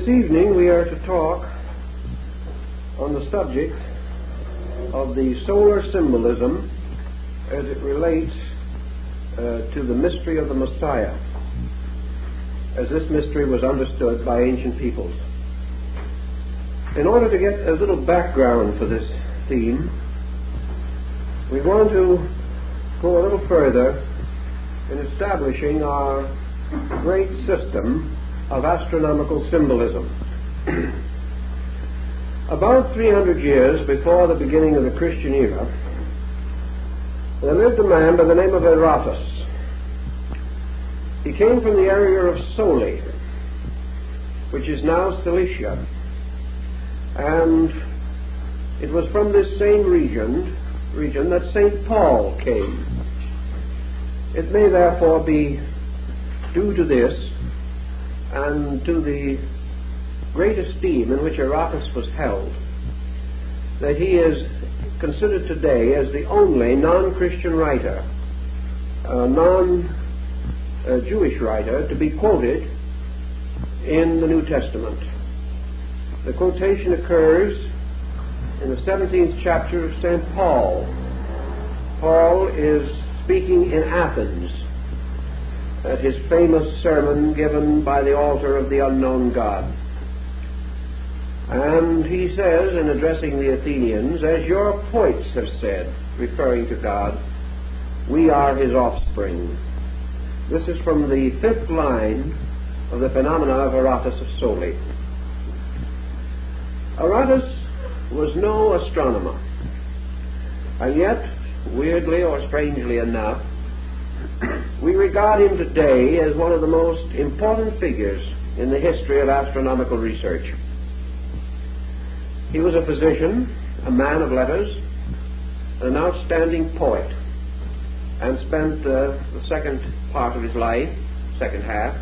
This evening we are to talk on the subject of the solar symbolism as it relates uh, to the mystery of the Messiah, as this mystery was understood by ancient peoples. In order to get a little background for this theme, we want to go a little further in establishing our great system of astronomical symbolism. About 300 years before the beginning of the Christian era, there lived a man by the name of Aratus. He came from the area of Soli, which is now Cilicia. And it was from this same region, region that St. Paul came. It may therefore be due to this and to the great esteem in which Aratus was held that he is considered today as the only non-Christian writer, non-Jewish writer, to be quoted in the New Testament. The quotation occurs in the 17th chapter of St. Paul. Paul is speaking in Athens at his famous sermon given by the altar of the unknown God. And he says, in addressing the Athenians, as your poets have said, referring to God, we are his offspring. This is from the fifth line of the phenomena of Aratus of Soli. Aratus was no astronomer, and yet, weirdly or strangely enough, we regard him today as one of the most important figures in the history of astronomical research. He was a physician, a man of letters, an outstanding poet, and spent uh, the second part of his life, second half,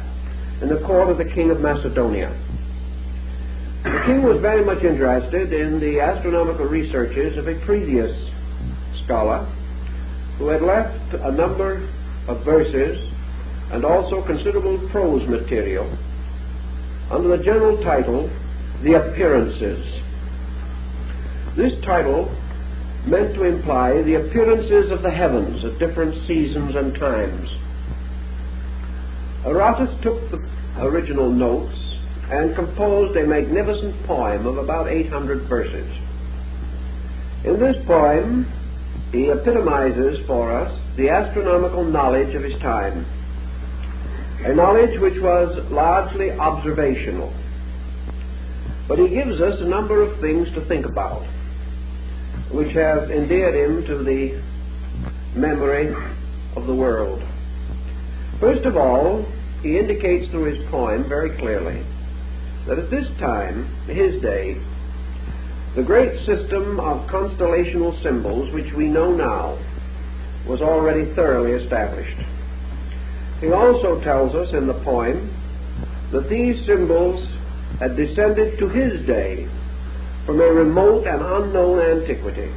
in the court of the king of Macedonia. The king was very much interested in the astronomical researches of a previous scholar who had left a number of verses and also considerable prose material under the general title, The Appearances. This title meant to imply the appearances of the heavens at different seasons and times. Aratus took the original notes and composed a magnificent poem of about 800 verses. In this poem, he epitomizes for us the astronomical knowledge of his time, a knowledge which was largely observational. But he gives us a number of things to think about, which have endeared him to the memory of the world. First of all, he indicates through his poem very clearly that at this time, his day, the great system of constellational symbols which we know now was already thoroughly established. He also tells us in the poem that these symbols had descended to his day from a remote and unknown antiquity.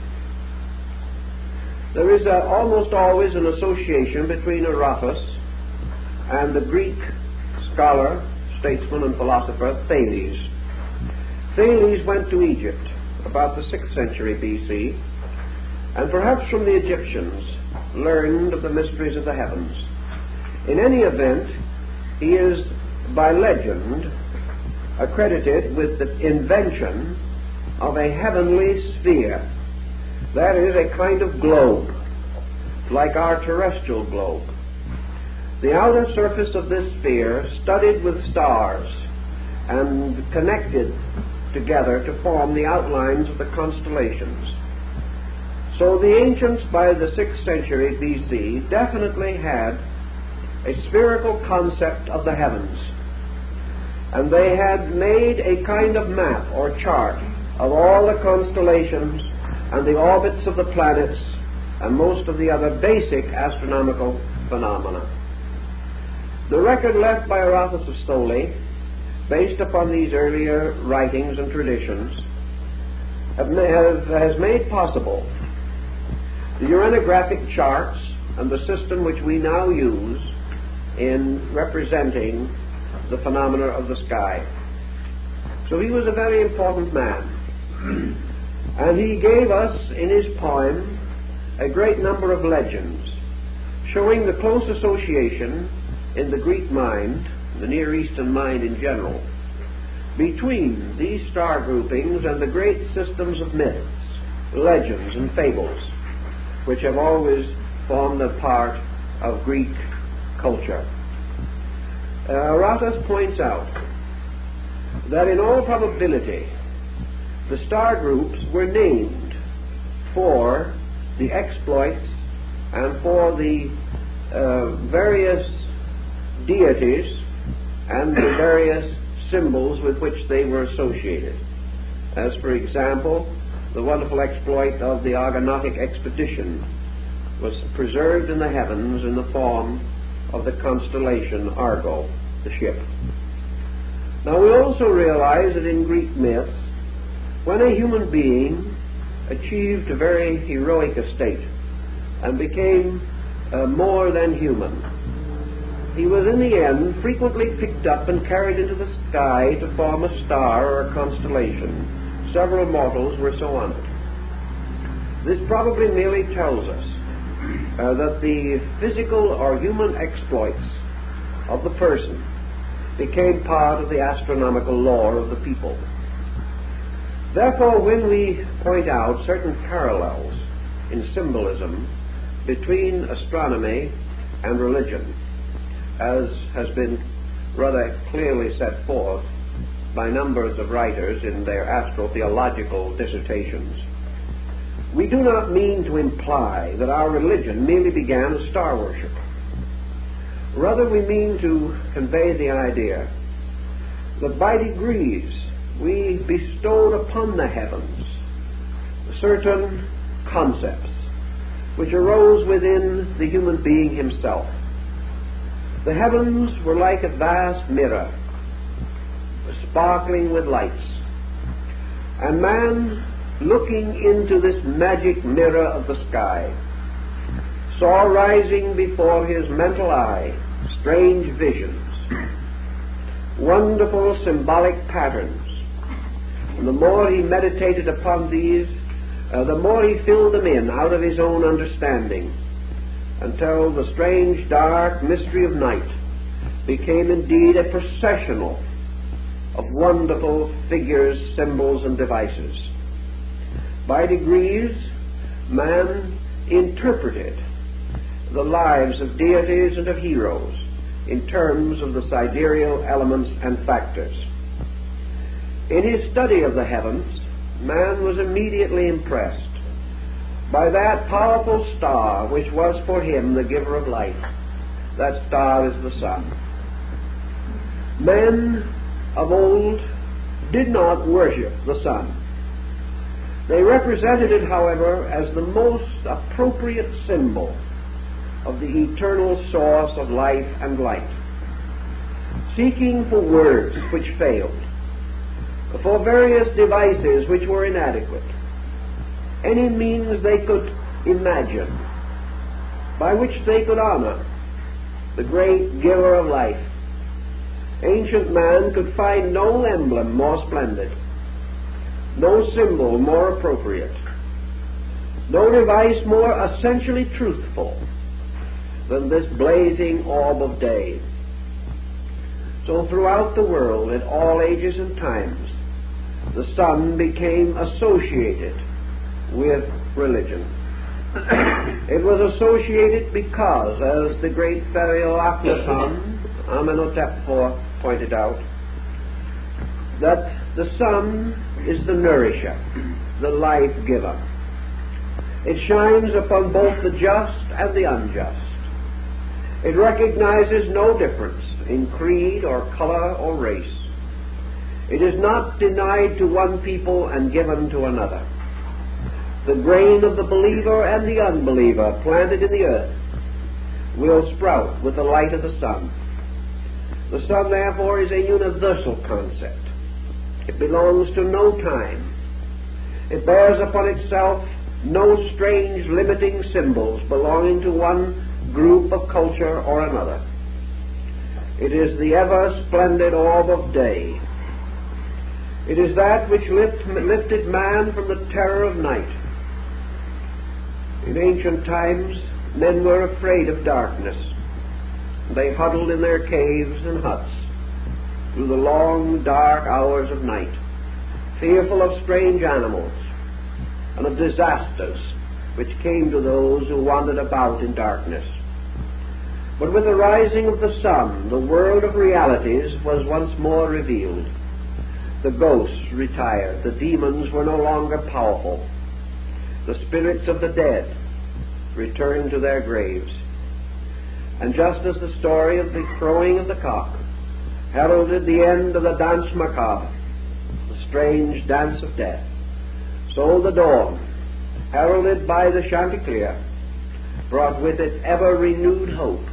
There is a, almost always an association between Aratus and the Greek scholar, statesman, and philosopher Thales. Thales went to Egypt about the 6th century BC, and perhaps from the Egyptians learned of the mysteries of the heavens. In any event, he is, by legend, accredited with the invention of a heavenly sphere. That is, a kind of globe, like our terrestrial globe. The outer surface of this sphere, studded with stars and connected together to form the outlines of the constellations. So the ancients by the 6th century BC definitely had a spherical concept of the heavens. And they had made a kind of map or chart of all the constellations and the orbits of the planets and most of the other basic astronomical phenomena. The record left by Aratus of Soli, based upon these earlier writings and traditions, has made possible the uranographic charts and the system which we now use in representing the phenomena of the sky. So he was a very important man. and he gave us in his poem a great number of legends showing the close association in the Greek mind, the Near Eastern mind in general, between these star groupings and the great systems of myths, legends, and fables, which have always formed a part of Greek culture. Uh, Aratus points out that in all probability the star groups were named for the exploits and for the uh, various deities and the various symbols with which they were associated. As, for example, the wonderful exploit of the Argonautic expedition was preserved in the heavens in the form of the constellation Argo, the ship. Now we also realize that in Greek myths, when a human being achieved a very heroic estate and became uh, more than human, he was in the end frequently picked up and carried into the sky to form a star or a constellation. Several mortals were so honored. This probably merely tells us uh, that the physical or human exploits of the person became part of the astronomical lore of the people. Therefore, when we point out certain parallels in symbolism between astronomy and religion, as has been rather clearly set forth by numbers of writers in their astrotheological dissertations, we do not mean to imply that our religion merely began as star worship. Rather, we mean to convey the idea that by degrees we bestowed upon the heavens certain concepts which arose within the human being himself. The heavens were like a vast mirror, sparkling with lights. And man, looking into this magic mirror of the sky, saw rising before his mental eye strange visions, wonderful symbolic patterns. And the more he meditated upon these, uh, the more he filled them in out of his own understanding, until the strange dark mystery of night became indeed a processional of wonderful figures, symbols, and devices. By degrees, man interpreted the lives of deities and of heroes in terms of the sidereal elements and factors. In his study of the heavens, man was immediately impressed by that powerful star which was for him the giver of life. That star is the sun. Men of old did not worship the sun. They represented it, however, as the most appropriate symbol of the eternal source of life and light, seeking for words which failed, for various devices which were inadequate, any means they could imagine by which they could honor the great giver of life. Ancient man could find no emblem more splendid, no symbol more appropriate, no device more essentially truthful than this blazing orb of day. So throughout the world, at all ages and times, the sun became associated with religion. it was associated because, as the great Pharaoh Akhenaten, Amenhotep IV pointed out, that the sun is the nourisher, the life giver. It shines upon both the just and the unjust. It recognizes no difference in creed or color or race. It is not denied to one people and given to another. The grain of the believer and the unbeliever planted in the earth will sprout with the light of the sun. The sun, therefore, is a universal concept. It belongs to no time. It bears upon itself no strange limiting symbols belonging to one group of culture or another. It is the ever splendid orb of day. It is that which lift, lifted man from the terror of night. In ancient times, men were afraid of darkness. They huddled in their caves and huts through the long, dark hours of night, fearful of strange animals and of disasters which came to those who wandered about in darkness. But with the rising of the sun, the world of realities was once more revealed. The ghosts retired, the demons were no longer powerful. The spirits of the dead returned to their graves. And just as the story of the crowing of the cock heralded the end of the dance macabre, the strange dance of death, so the dawn, heralded by the Chanticleer, brought with it ever renewed hope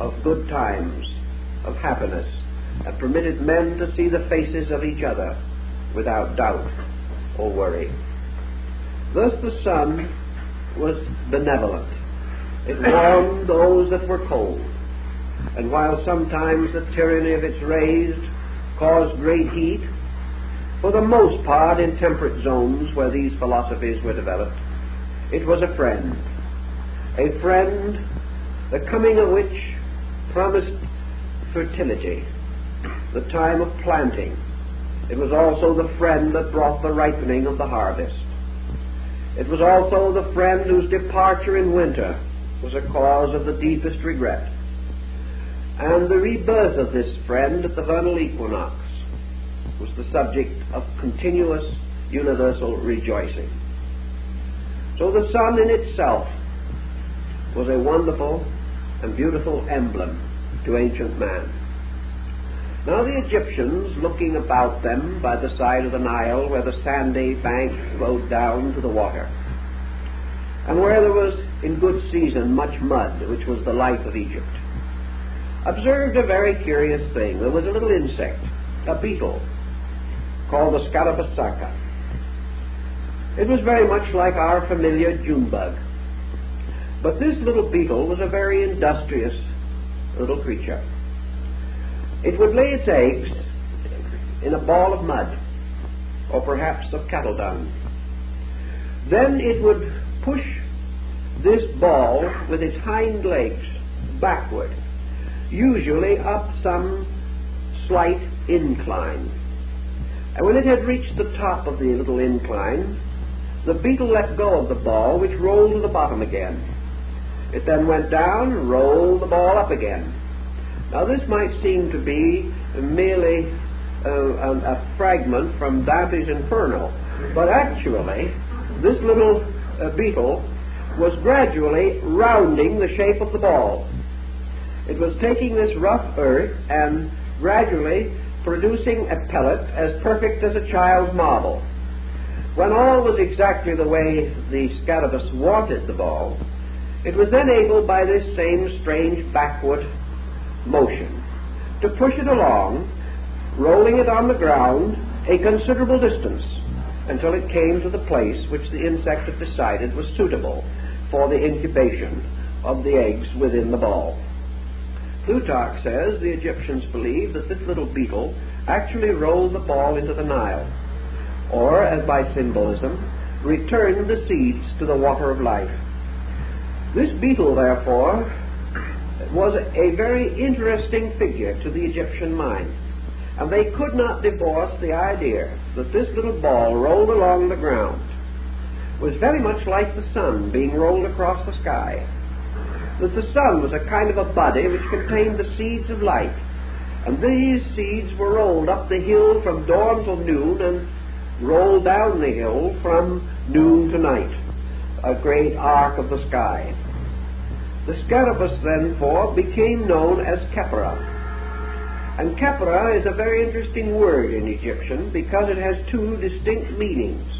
of good times, of happiness, and permitted men to see the faces of each other without doubt or worry. Thus the sun was benevolent. It warmed those that were cold. And while sometimes the tyranny of its rays caused great heat, for the most part in temperate zones where these philosophies were developed, it was a friend. A friend, the coming of which promised fertility, the time of planting. It was also the friend that brought the ripening of the harvest. It was also the friend whose departure in winter was a cause of the deepest regret. And the rebirth of this friend at the vernal equinox was the subject of continuous universal rejoicing. So the sun in itself was a wonderful and beautiful emblem to ancient man. Now the Egyptians, looking about them by the side of the Nile where the sandy bank flowed down to the water, and where there was in good season much mud, which was the life of Egypt, observed a very curious thing. There was a little insect, a beetle, called the Scarabaeus sacer. It was very much like our familiar June bug. But this little beetle was a very industrious little creature. It would lay its eggs in a ball of mud, or perhaps of cattle dung. Then it would push this ball with its hind legs backward, usually up some slight incline. And when it had reached the top of the little incline, the beetle let go of the ball, which rolled to the bottom again. It then went down, rolled the ball up again. Now, this might seem to be merely uh, a, a, fragment from Dante's Inferno, but actually, this little Uh, beetle was gradually rounding the shape of the ball. It was taking this rough earth and gradually producing a pellet as perfect as a child's marble. When all was exactly the way the Scarabaeus wanted the ball, it was then able by this same strange backward motion to push it along, rolling it on the ground a considerable distance until it came to the place which the insect had decided was suitable for the incubation of the eggs within the ball. Plutarch says the Egyptians believed that this little beetle actually rolled the ball into the Nile, or, as by symbolism, returned the seeds to the water of life. This beetle, therefore, was a very interesting figure to the Egyptian mind. And they could not divorce the idea that this little ball rolled along the ground was very much like the sun being rolled across the sky. That the sun was a kind of a body which contained the seeds of light. And these seeds were rolled up the hill from dawn till noon and rolled down the hill from noon to night. A great arc of the sky. The Scarabaeus, therefore, became known as Khepera. And Khepera is a very interesting word in Egyptian because it has two distinct meanings.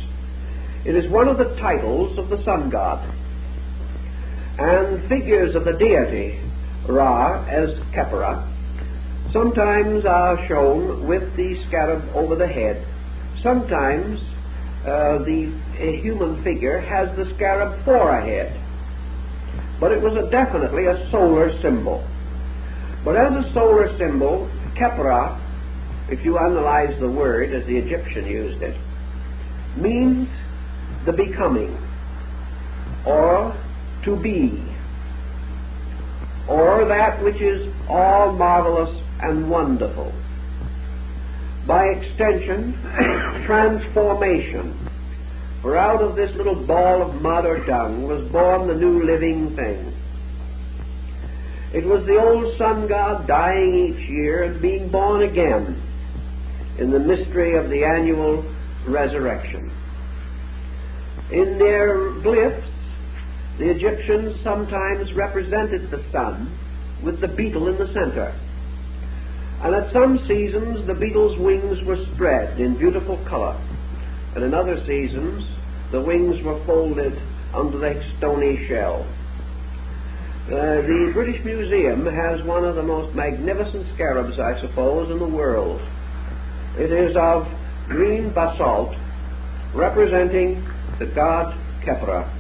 It is one of the titles of the sun god. And figures of the deity Ra as Khepera sometimes are shown with the scarab over the head. Sometimes uh, the human figure has the scarab for a head but it was a definitely a solar symbol. But as a solar symbol, Khepera if you analyze the word as the Egyptian used it, means the becoming, or to be, or that which is all marvelous and wonderful. By extension, transformation. For out of this little ball of mud or dung was born the new living thing. It was the old sun god dying each year and being born again in the mystery of the annual resurrection. In their glyphs, the Egyptians sometimes represented the sun with the beetle in the center. And at some seasons, the beetle's wings were spread in beautiful color, and in other seasons, the wings were folded under the stony shell. Uh, the British Museum has one of the most magnificent scarabs, I suppose, in the world. It is of green basalt, representing the god Khepra.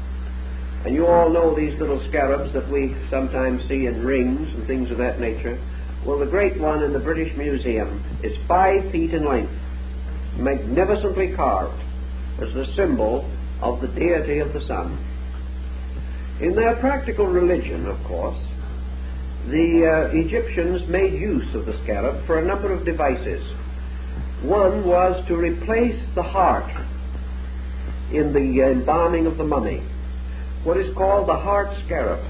And you all know these little scarabs that we sometimes see in rings and things of that nature. Well, the great one in the British Museum is five feet in length, magnificently carved as the symbol of the deity of the sun. In their practical religion, of course, the uh, Egyptians made use of the scarab for a number of devices. One was to replace the heart in the uh, embalming of the mummy. What is called the heart scarab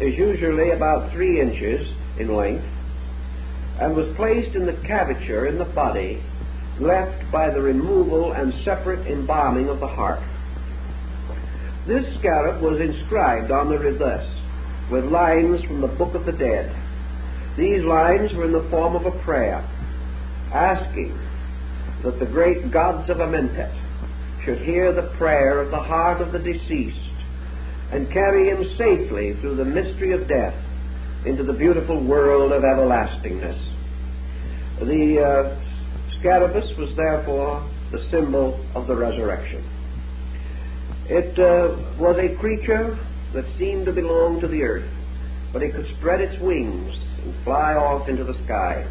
is usually about three inches in length and was placed in the cavature in the body left by the removal and separate embalming of the heart. This scarab was inscribed on the reverse with lines from the Book of the Dead. These lines were in the form of a prayer, asking that the great gods of Amentet should hear the prayer of the heart of the deceased and carry him safely through the mystery of death into the beautiful world of everlastingness. The uh, Scarabaeus was therefore the symbol of the resurrection. It uh, was a creature that seemed to belong to the earth, but it could spread its wings and fly off into the sky.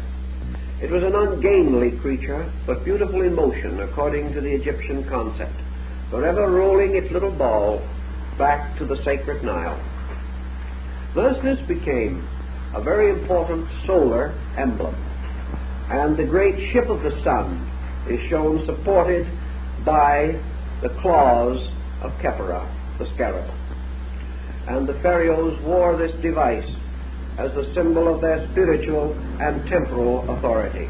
It was an ungainly creature, but beautiful in motion, according to the Egyptian concept, forever rolling its little ball back to the sacred Nile. Thus, this became a very important solar emblem and the great ship of the sun is shown supported by the claws of Khepera, the scarab. And the pharaohs wore this device as the symbol of their spiritual and temporal authority.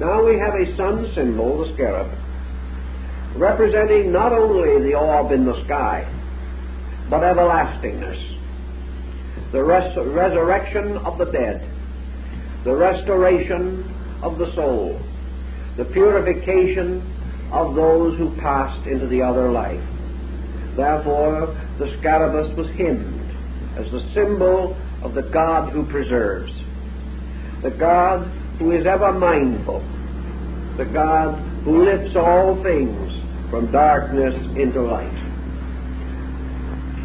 Now we have a sun symbol, the scarab, representing not only the orb in the sky, but everlastingness, the res- resurrection of the dead, the restoration of the soul, the purification of those who passed into the other life. Therefore, the scarabaeus was hymned as the symbol of the God who preserves, the God who is ever mindful, the God who lifts all things from darkness into light.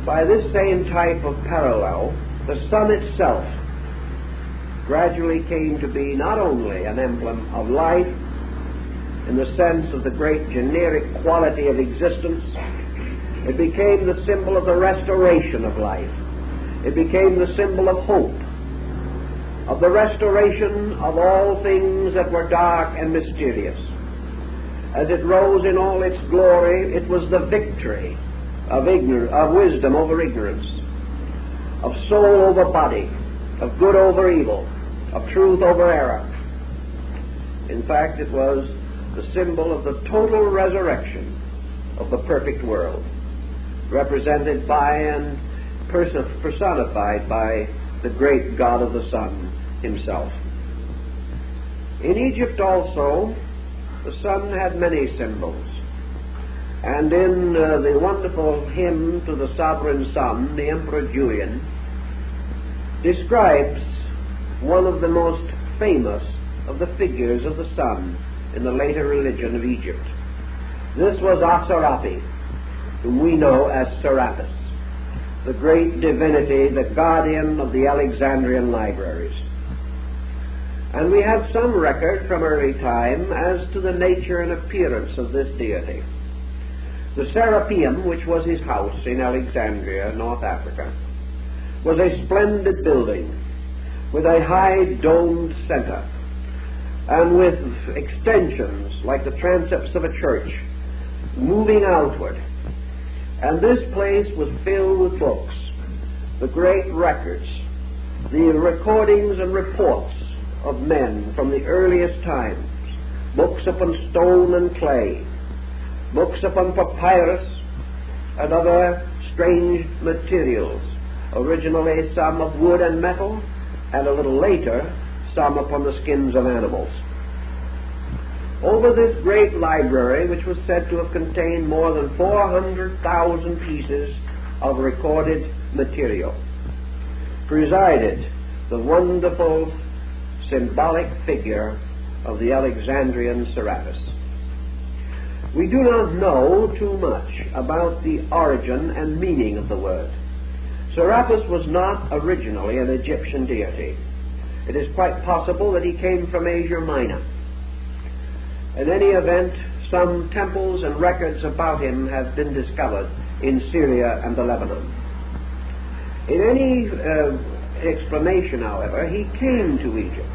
By this same type of parallel, the sun itself gradually came to be not only an emblem of life in the sense of the great generic quality of existence, it became the symbol of the restoration of life. It became the symbol of hope, of the restoration of all things that were dark and mysterious. As it rose in all its glory, it was the victory of, ignor- of wisdom over ignorance, of soul over body, of good over evil, of truth over error. In fact, it was the symbol of the total resurrection of the perfect world, represented by and personified by the great God of the sun himself. In Egypt also, the sun had many symbols. And in uh, the wonderful hymn to the sovereign sun, the Emperor Julian describes one of the most famous of the figures of the sun in the later religion of Egypt. This was Assarapi, whom we know as Serapis, the great divinity, the guardian of the Alexandrian libraries. And we have some record from early time as to the nature and appearance of this deity. The Serapeum, which was his house in Alexandria, North Africa, was a splendid building with a high domed center and with extensions like the transepts of a church moving outward. And this place was filled with books, the great records, the recordings and reports of men from the earliest times, books upon stone and clay, books upon papyrus and other strange materials, originally some of wood and metal, and a little later some upon the skins of animals. Over this great library, which was said to have contained more than 400,000 pieces of recorded material, presided the wonderful symbolic figure of the Alexandrian Serapis. We do not know too much about the origin and meaning of the word. Serapis was not originally an Egyptian deity. It is quite possible that he came from Asia Minor. In any event, some temples and records about him have been discovered in Syria and the Lebanon. In any uh, explanation, however, he came to Egypt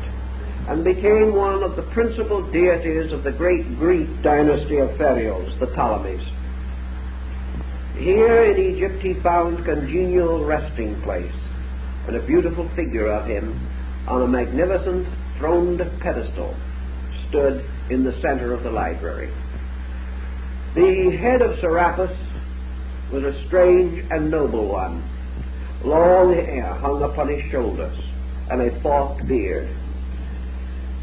and became one of the principal deities of the great Greek dynasty of pharaohs, the Ptolemies. Here in Egypt he found congenial resting place and a beautiful figure of him on a magnificent throned pedestal stood in the center of the library. The head of Serapis was a strange and noble one. Long hair hung upon his shoulders and a forked beard.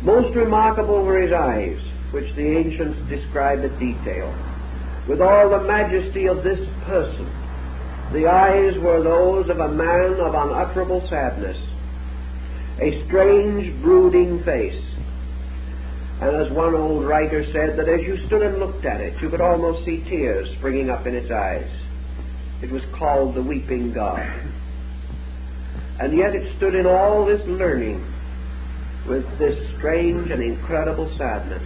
Most remarkable were his eyes, which the ancients describe in detail. With all the majesty of this person, the eyes were those of a man of unutterable sadness, a strange, brooding face. And as one old writer said, that as you stood and looked at it, you could almost see tears springing up in its eyes. It was called the Weeping God. And yet it stood in all this learning with this strange and incredible sadness.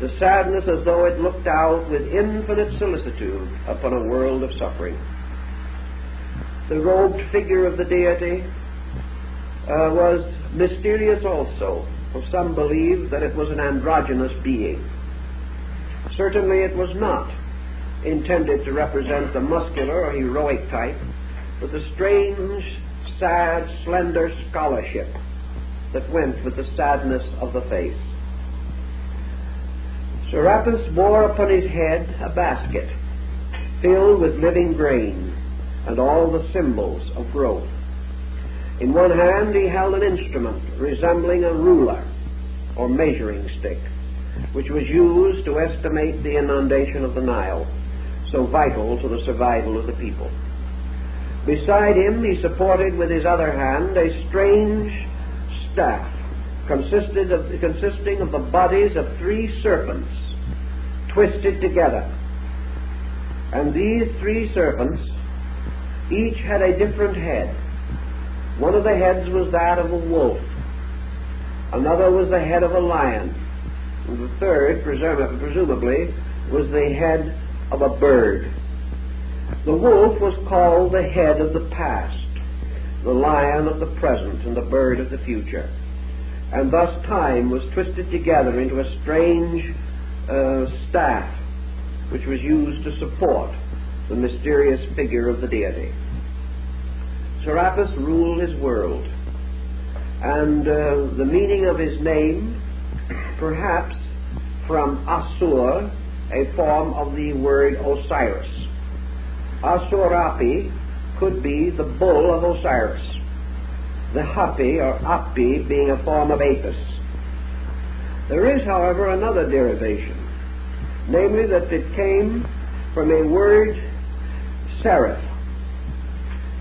The sadness as though it looked out with infinite solicitude upon a world of suffering. The robed figure of the deity uh, was mysterious also, for some believe that it was an androgynous being. Certainly it was not intended to represent the muscular or heroic type, but the strange, sad, slender scholarship that went with the sadness of the face. Serapis bore upon his head a basket filled with living grain and all the symbols of growth. In one hand he held an instrument resembling a ruler or measuring stick, which was used to estimate the inundation of the Nile, so vital to the survival of the people. Beside him he supported with his other hand a strange staff consisted of, consisting of the bodies of three serpents twisted together. And these three serpents each had a different head. One of the heads was that of a wolf, another was the head of a lion, and the third, presumably, was the head of a bird. The wolf was called the head of the past the lion of the present and the bird of the future. And thus time was twisted together into a strange uh, staff which was used to support the mysterious figure of the deity. Serapis ruled his world, and uh, the meaning of his name, perhaps from Asur, a form of the word Osiris. Asurapi could be the bull of Osiris, the Hapi or Api being a form of Apis. There is, however, another derivation, namely that it came from a word seraph,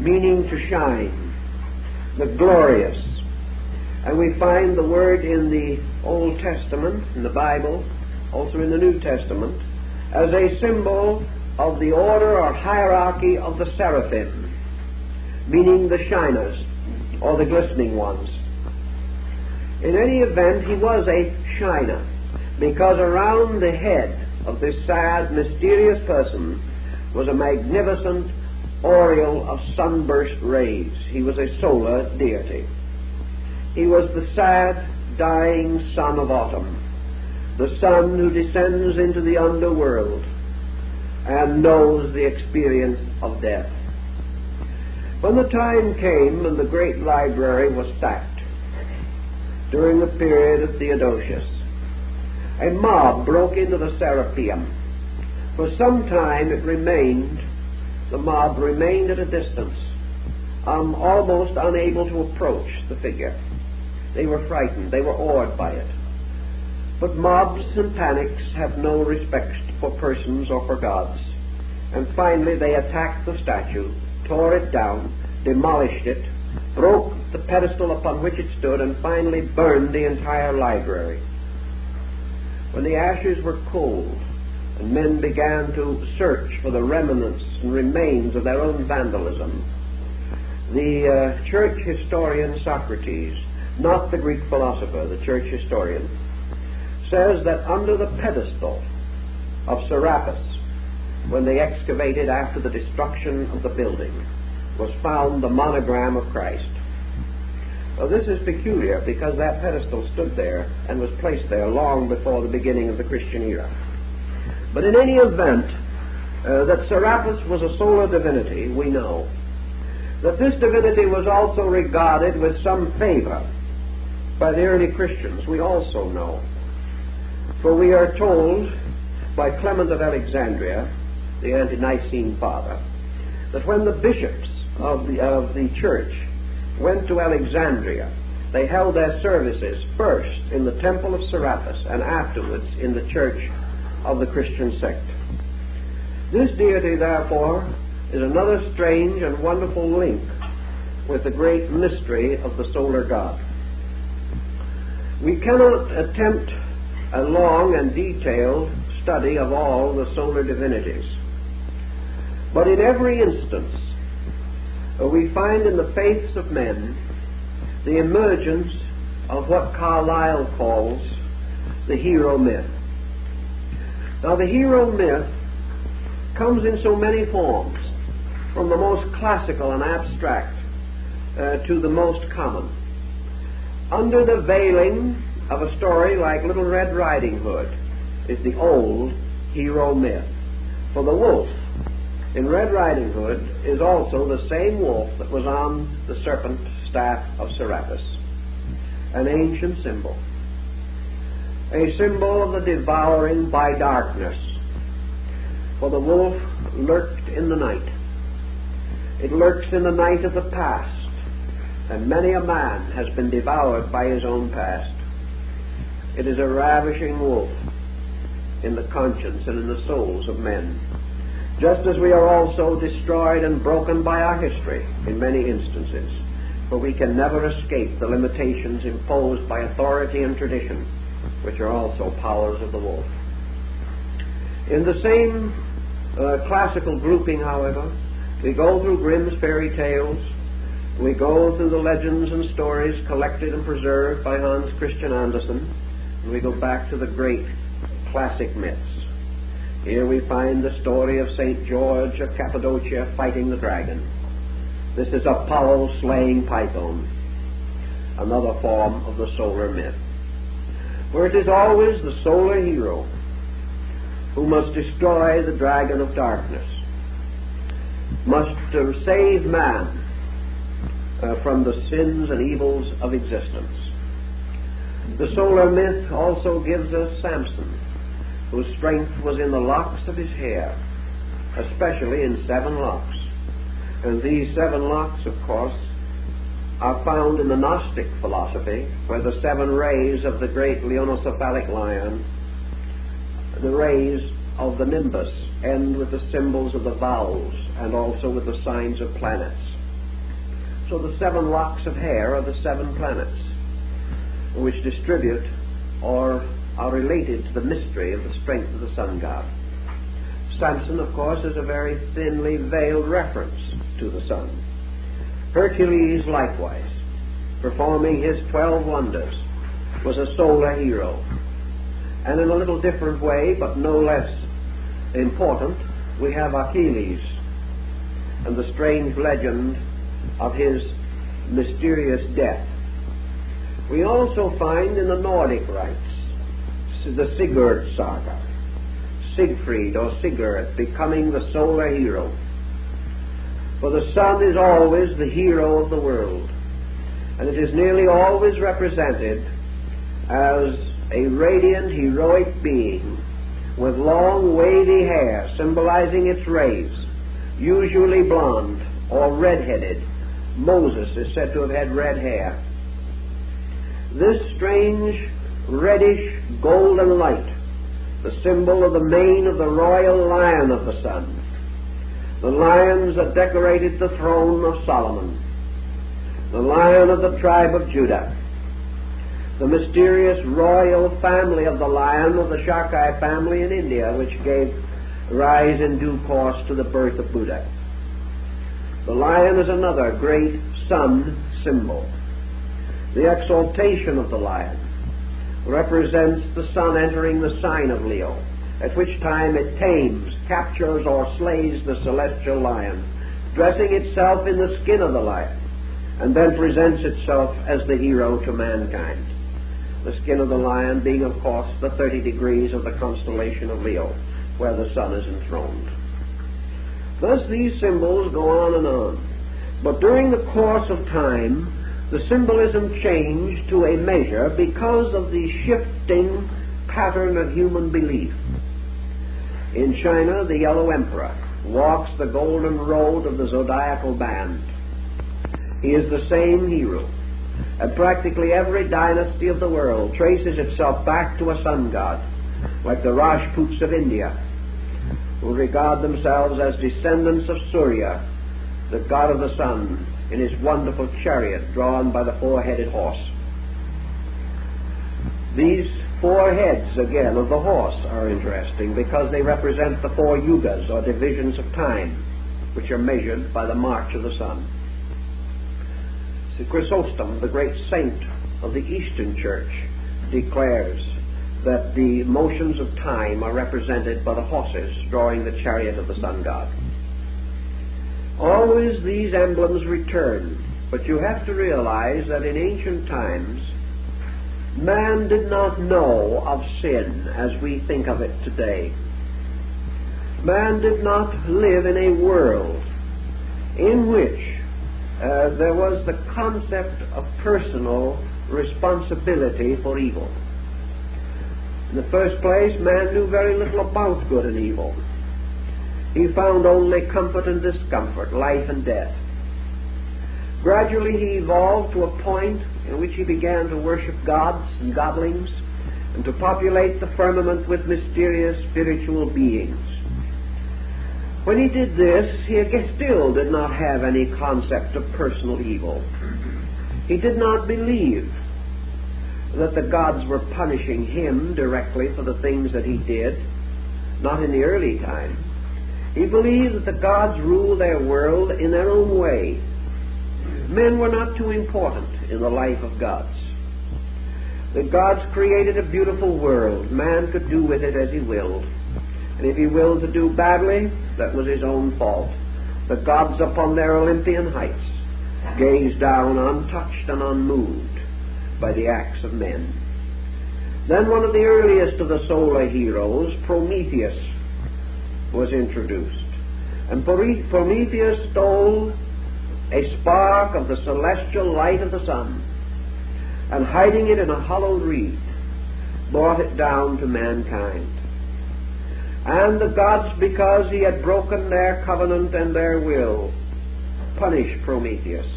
meaning to shine, the glorious. And we find the word in the Old Testament, in the Bible, also in the New Testament, as a symbol of the order or hierarchy of the seraphim meaning the shiners or the glistening ones. In any event, he was a shiner because around the head of this sad, mysterious person was a magnificent aureole of sunburst rays. He was a solar deity. He was the sad, dying son of autumn, the sun who descends into the underworld and knows the experience of death. When the time came and the great library was sacked during the period of Theodosius, a mob broke into the Serapeum. For some time it remained, the mob remained at a distance, um, almost unable to approach the figure. They were frightened, they were awed by it. But mobs and panics have no respect for persons or for gods. And finally they attacked the statue, tore it down, demolished it, broke the pedestal upon which it stood, and finally burned the entire library. When the ashes were cold, and men began to search for the remnants and remains of their own vandalism, the uh, church historian Socrates, not the Greek philosopher, the church historian, says that under the pedestal of Serapis, when they excavated after the destruction of the building, was found the monogram of Christ. Well, this is peculiar because that pedestal stood there and was placed there long before the beginning of the Christian era. But in any event, uh, that Serapis was a solar divinity, we know. That this divinity was also regarded with some favor by the early Christians, we also know. For we are told by Clement of Alexandria, the ante Nicene father, that when the bishops of the, of the church went to Alexandria, they held their services first in the temple of Serapis and afterwards in the church of the Christian sect. This deity, therefore, is another strange and wonderful link with the great mystery of the solar God. We cannot attempt a long and detailed study of all the solar divinities, but in every instance, we find in the faiths of men the emergence of what Carlyle calls the hero myth. Now, the hero myth comes in so many forms, from the most classical and abstract uh, to the most common. Under the veiling of a story like Little Red Riding Hood is the old hero myth. For the wolf in Red Riding Hood is also the same wolf that was on the serpent staff of Serapis, an ancient symbol, a symbol of the devouring by darkness. For the wolf lurked in the night. It lurks in the night of the past, and many a man has been devoured by his own past. It is a ravishing wolf in the conscience and in the souls of men just as we are also destroyed and broken by our history in many instances, for we can never escape the limitations imposed by authority and tradition, which are also powers of the wolf. In the same uh, classical grouping, however, we go through Grimm's fairy tales, we go through the legends and stories collected and preserved by Hans Christian Andersen, and we go back to the great classic myths. Here we find the story of St. George of Cappadocia fighting the dragon. This is Apollo slaying Python, another form of the solar myth. For it is always the solar hero who must destroy the dragon of darkness, must uh, save man uh, from the sins and evils of existence. The solar myth also gives us Samson, whose strength was in the locks of his hair, especially in seven locks. And these seven locks, of course, are found in the Gnostic philosophy, where the seven rays of the great leontocephalic lion, the rays of the nimbus, end with the symbols of the vowels and also with the signs of planets. So the seven locks of hair are the seven planets, which distribute or are related to the mystery of the strength of the sun god. Samson, of course, is a very thinly veiled reference to the sun. Hercules, likewise, performing his twelve wonders, was a solar hero. And in a little different way, but no less important, we have Achilles and the strange legend of his mysterious death. We also find in the Nordic rites the Sigurd saga, Siegfried or Sigurd becoming the solar hero. For the sun is always the hero of the world, and it is nearly always represented as a radiant, heroic being with long, wavy hair symbolizing its rays, usually blonde or red-headed. Moses is said to have had red hair. This strange, reddish, golden light, the symbol of the mane of the royal lion of the sun, the lions that decorated the throne of Solomon, the lion of the tribe of Judah, the mysterious royal family of the lion of the Shakya family in India, which gave rise in due course to the birth of Buddha. The lion is another great sun symbol. The exaltation of the lion represents the sun entering the sign of Leo, at which time it tames, captures, or slays the celestial lion, dressing itself in the skin of the lion, and then presents itself as the hero to mankind the skin of the lion being, of course, the 30 degrees of the constellation of Leo, where the sun is enthroned. Thus these symbols go on and on. But during the course of time, the symbolism changed to a measure because of the shifting pattern of human belief. In China, the Yellow Emperor walks the golden road of the zodiacal band. He is the same hero and practically every dynasty of the world traces itself back to a sun god, like the Rajputs of India, who regard themselves as descendants of Surya, the god of the sun, in his wonderful chariot drawn by the four-headed horse. These four heads, again, of the horse are interesting because they represent the four yugas, or divisions of time, which are measured by the march of the sun. Chrysostom, the great saint of the Eastern Church, declares that the motions of time are represented by the horses drawing the chariot of the sun god. Always these emblems return, but you have to realize that in ancient times, man did not know of sin as we think of it today. Man did not live in a world in which uh, there was the concept of personal responsibility for evil. In the first place, man knew very little about good and evil. He found only comfort and discomfort, life and death. Gradually he evolved to a point in which he began to worship gods and godlings and to populate the firmament with mysterious spiritual beings. When he did this, he still did not have any concept of personal evil. He did not believe that the gods were punishing him directly for the things that he did, not in the early time. He believed that the gods ruled their world in their own way. Men were not too important in the life of gods. The gods created a beautiful world. Man could do with it as he willed. And if he willed to do badly, that was his own fault. The gods upon their Olympian heights gazed down untouched and unmoved by the acts of men. Then one of the earliest of the solar heroes, Prometheus, was introduced. And Prometheus stole a spark of the celestial light of the sun and hiding it in a hollow reed, brought it down to mankind. And the gods, because he had broken their covenant and their will, punished Prometheus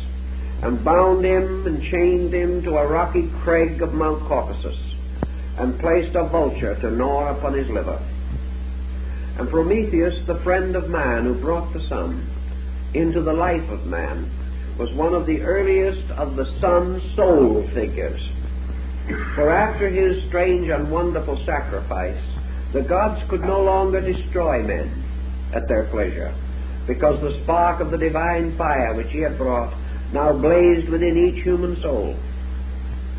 and bound him and chained him to a rocky crag of Mount Caucasus and placed a vulture to gnaw upon his liver. And Prometheus, the friend of man who brought the sun into the life of man, was one of the earliest of the sun's soul figures. For after his strange and wonderful sacrifice, the gods could no longer destroy men at their pleasure, because the spark of the divine fire which he had brought now blazed within each human soul.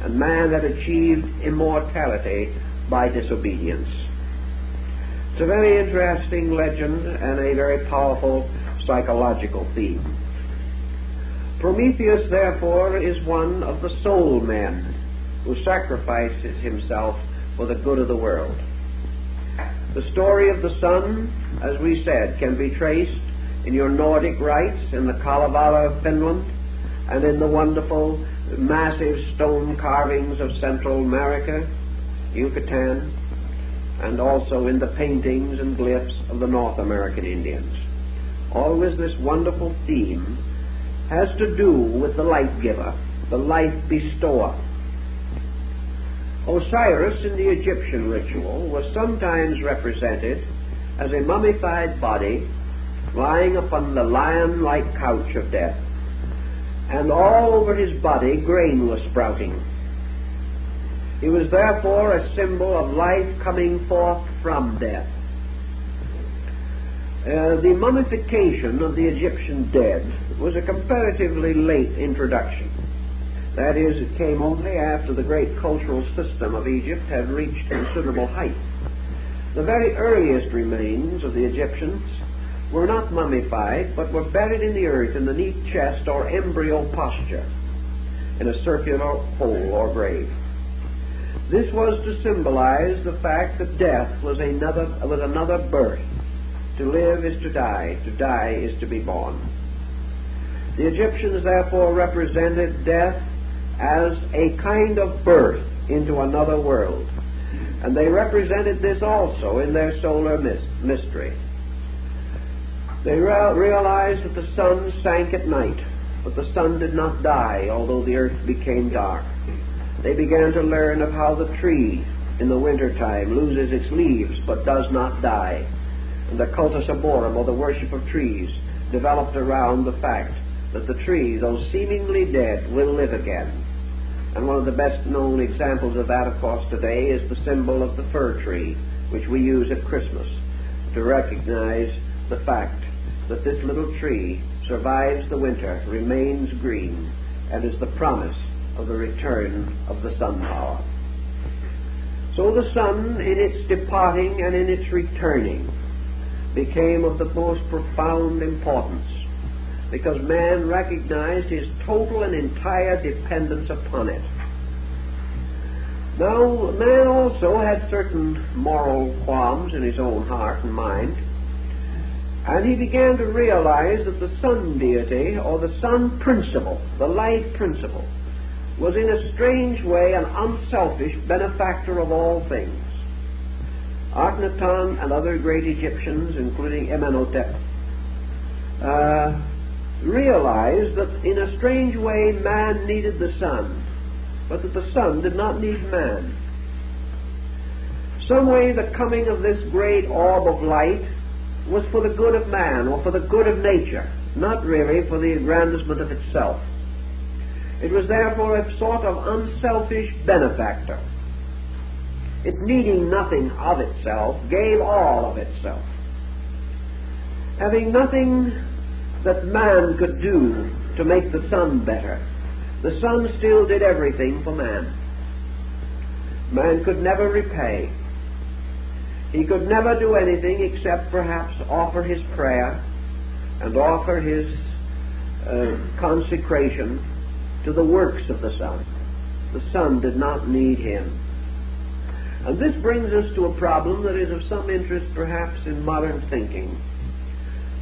and man had achieved immortality by disobedience. It's a very interesting legend and a very powerful psychological theme. Prometheus, therefore, is one of the soul men who sacrifices himself for the good of the world. The story of the sun, as we said, can be traced in your Nordic rites in the Kalevala of Finland and in the wonderful massive stone carvings of Central America, Yucatan, and also in the paintings and glyphs of the North American Indians. Always this wonderful theme has to do with the life giver, the life bestower. Osiris in the Egyptian ritual was sometimes represented as a mummified body lying upon the lion like couch of death, and all over his body grain was sprouting. He was therefore a symbol of life coming forth from death. Uh, the mummification of the Egyptian dead was a comparatively late introduction. That is, it came only after the great cultural system of Egypt had reached considerable height. The very earliest remains of the Egyptians were not mummified, but were buried in the earth in the neat chest or embryo posture in a circular hole or grave. This was to symbolize the fact that death was another, was another birth. To live is to die, to die is to be born. The Egyptians therefore represented death as a kind of birth into another world. And they represented this also in their solar mystery. They realized that the sun sank at night, but the sun did not die, although the earth became dark. They began to learn of how the tree in the winter time loses its leaves but does not die. And the cultus arborum, or the worship of trees, developed around the fact that the tree, though seemingly dead, will live again. And one of the best known examples of that, of course, today is the symbol of the fir tree, which we use at Christmas to recognize the fact that this little tree survives the winter, remains green, and is the promise of the return of the sun power. So the sun, in its departing and in its returning, became of the most profound importance because man recognized his total and entire dependence upon it. Now, man also had certain moral qualms in his own heart and mind. And he began to realize that the sun deity, or the sun principle, the life principle, was in a strange way an unselfish benefactor of all things. Akhenaten and other great Egyptians, including Amenhotep, uh, realized that in a strange way man needed the sun, but that the sun did not need man. Some way the coming of this great orb of light was for the good of man or for the good of nature, not really for the aggrandizement of itself. It was therefore a sort of unselfish benefactor. It needing nothing of itself, gave all of itself. Having nothing that man could do to make the sun better, the sun still did everything for man. Man could never repay. He could never do anything except perhaps offer his prayer and offer his uh, consecration to the works of the sun. The sun did not need him. And this brings us to a problem that is of some interest perhaps in modern thinking.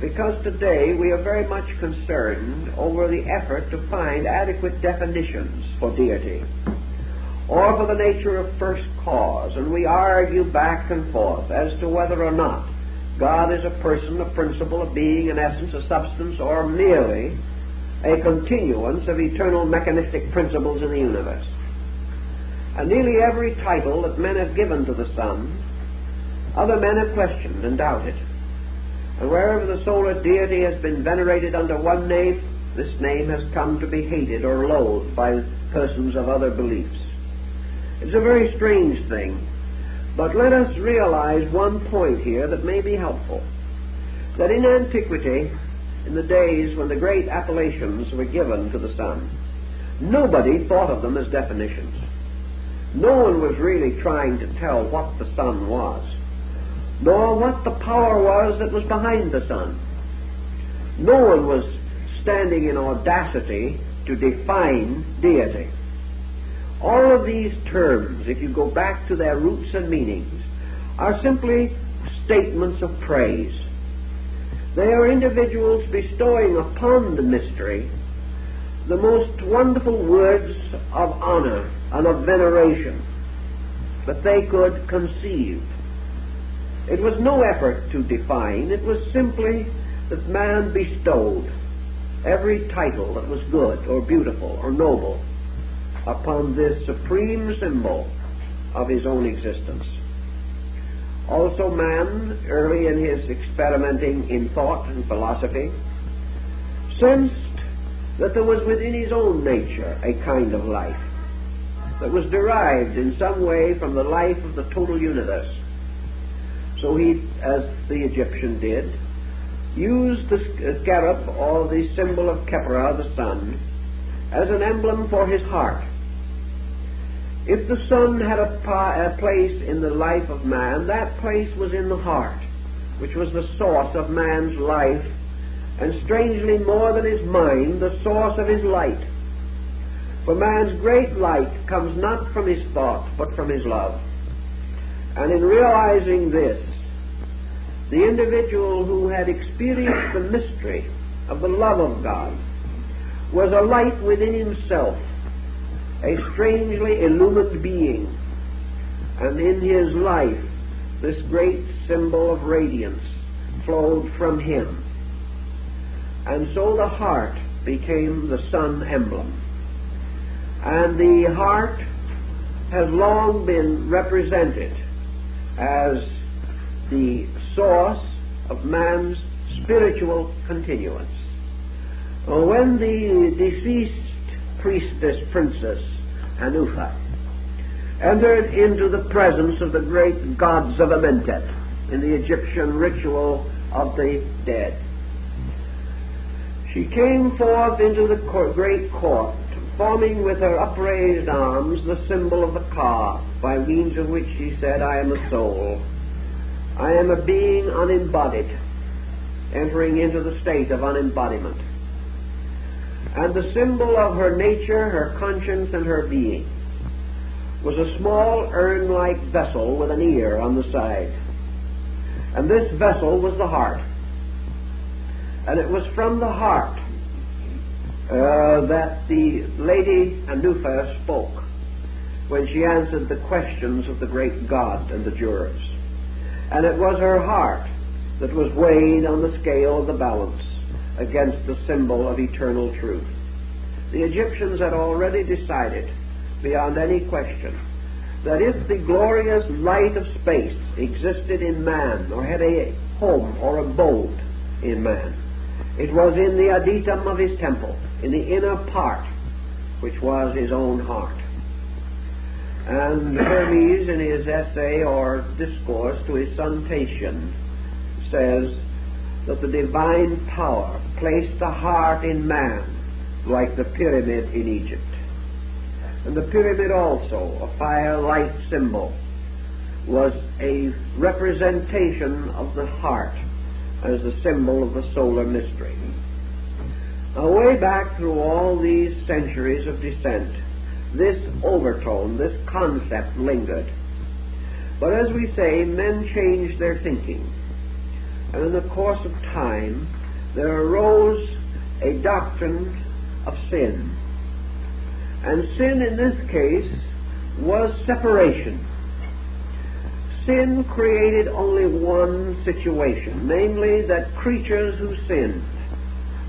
Because today we are very much concerned over the effort to find adequate definitions for deity or for the nature of first cause, and we argue back and forth as to whether or not God is a person, a principle, a being, an essence, a substance, or merely a continuance of eternal mechanistic principles in the universe. And nearly every title that men have given to the sun, other men have questioned and doubted. And wherever the solar deity has been venerated under one name, this name has come to be hated or loathed by persons of other beliefs. It's a very strange thing. But let us realize one point here that may be helpful. That in antiquity, in the days when the great appellations were given to the sun, nobody thought of them as definitions. no one was really trying to tell what the sun was, nor what the power was that was behind the sun. No one was standing in audacity to define deity. All of these terms, if you go back to their roots and meanings, are simply statements of praise. They are individuals bestowing upon the mystery the most wonderful words of honor and of veneration that they could conceive. It was no effort to define, it was simply that man bestowed every title that was good or beautiful or noble upon this supreme symbol of his own existence. Also, man, early in his experimenting in thought and philosophy, sensed that there was within his own nature a kind of life that was derived in some way from the life of the total universe. So he, as the Egyptian did, used the uh, scarab or the symbol of Khepera, the sun, as an emblem for his heart. If the sun had a, a, place in the life of man, that place was in the heart, which was the source of man's life, and strangely more than his mind, the source of his light. For man's great light comes not from his thought, but from his love. And in realizing this, the individual who had experienced the mystery of the love of God was a light within himself, a strangely illumined being, and in his life this great symbol of radiance flowed from him. And so the heart became the sun emblem. And the heart has long been represented as the source of man's spiritual continuance. Uh, when the deceased priestess princess Anufa entered into the presence of the great gods of Amentet in the Egyptian ritual of the dead, she came forth into the great court, forming with her upraised arms the symbol of the Ka, by means of which she said, I am a soul. I am a being unembodied, entering into the state of unembodiment. And the symbol of her nature, her conscience, and her being was a small urn like vessel with an ear on the side. And this vessel was the heart. And it was from the heart uh, that the lady Anufa spoke when she answered the questions of the great God and the jurors. And it was her heart that was weighed on the scale of the balance against the symbol of eternal truth. The Egyptians had already decided, beyond any question, that if the glorious light of space existed in man, or had a home or abode in man, it was in the adytum of his temple, in the inner part, which was his own heart. And Hermes, in his essay or discourse to his son Tatian, says that the divine power placed the heart in man like the pyramid in Egypt. And the pyramid also, a fire-light symbol, was a representation of the heart as the symbol of the solar mystery. Now, way back through all these centuries of descent, this overtone, this concept lingered. But as we say, men changed their thinking. And in the course of time, there arose a doctrine of sin. And sin in this case was separation. Sin created only one situation, namely that creatures who sinned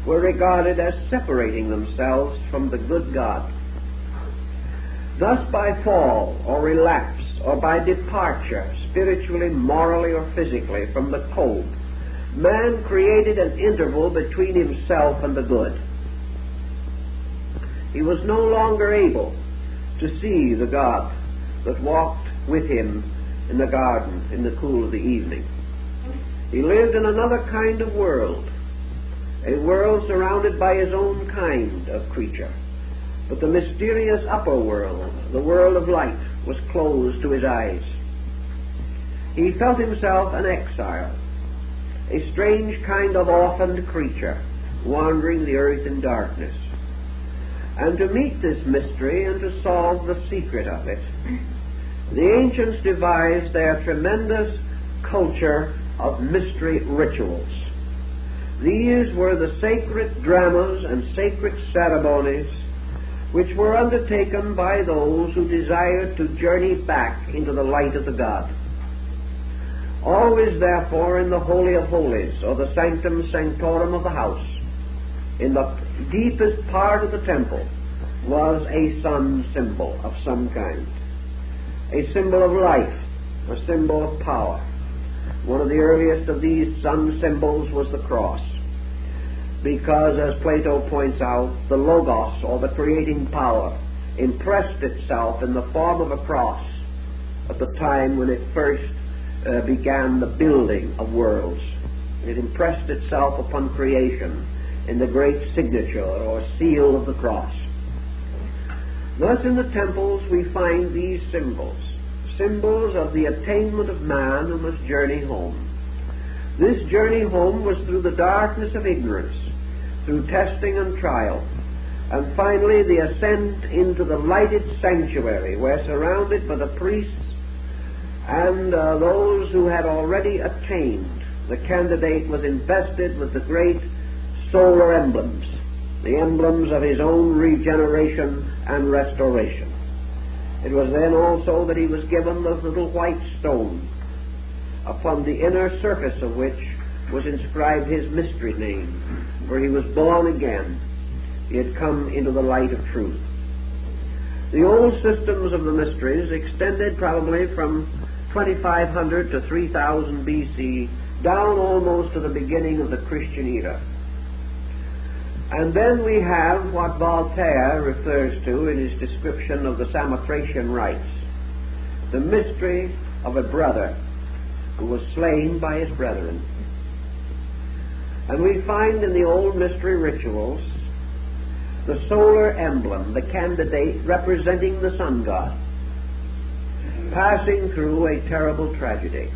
were regarded as separating themselves from the good God. Thus, by fall or relapse or by departure, spiritually, morally, or physically, from the code, man created an interval between himself and the good. He was no longer able to see the God that walked with him in the garden in the cool of the evening. He lived in another kind of world, a world surrounded by his own kind of creature but the mysterious upper world, the world of light, was closed to his eyes. He felt himself an exile, a strange kind of orphaned creature wandering the earth in darkness. And to meet this mystery and to solve the secret of it, the ancients devised their tremendous culture of mystery rituals. These were the sacred dramas and sacred ceremonies which were undertaken by those who desired to journey back into the light of the God. Always, therefore, in the Holy of Holies, or the sanctum sanctorum of the house, in the deepest part of the temple, was a sun symbol of some kind. A symbol of life, a symbol of power. One of the earliest of these sun symbols was the cross because, as Plato points out, the Logos, or the creating power, impressed itself in the form of a cross at the time when it first uh, began the building of worlds. It impressed itself upon creation in the great signature or seal of the cross. Thus, in the temples, we find these symbols symbols of the attainment of man who must journey home. This journey home was through the darkness of ignorance through testing and trial, and finally the ascent into the lighted sanctuary where surrounded by the priests and uh, those who had already attained, the candidate was invested with the great solar emblems, the emblems of his own regeneration and restoration. It was then also that he was given the little white stone, upon the inner surface of which was inscribed his mystery name, for he was born again. He had come into the light of truth. The old systems of the mysteries extended probably from 2500 to 3000 BC down almost to the beginning of the Christian era. And then we have what Voltaire refers to in his description of the Samothracian rites the mystery of a brother who was slain by his brethren. And we find in the old mystery rituals the solar emblem, the candidate representing the sun god, passing through a terrible tragedy.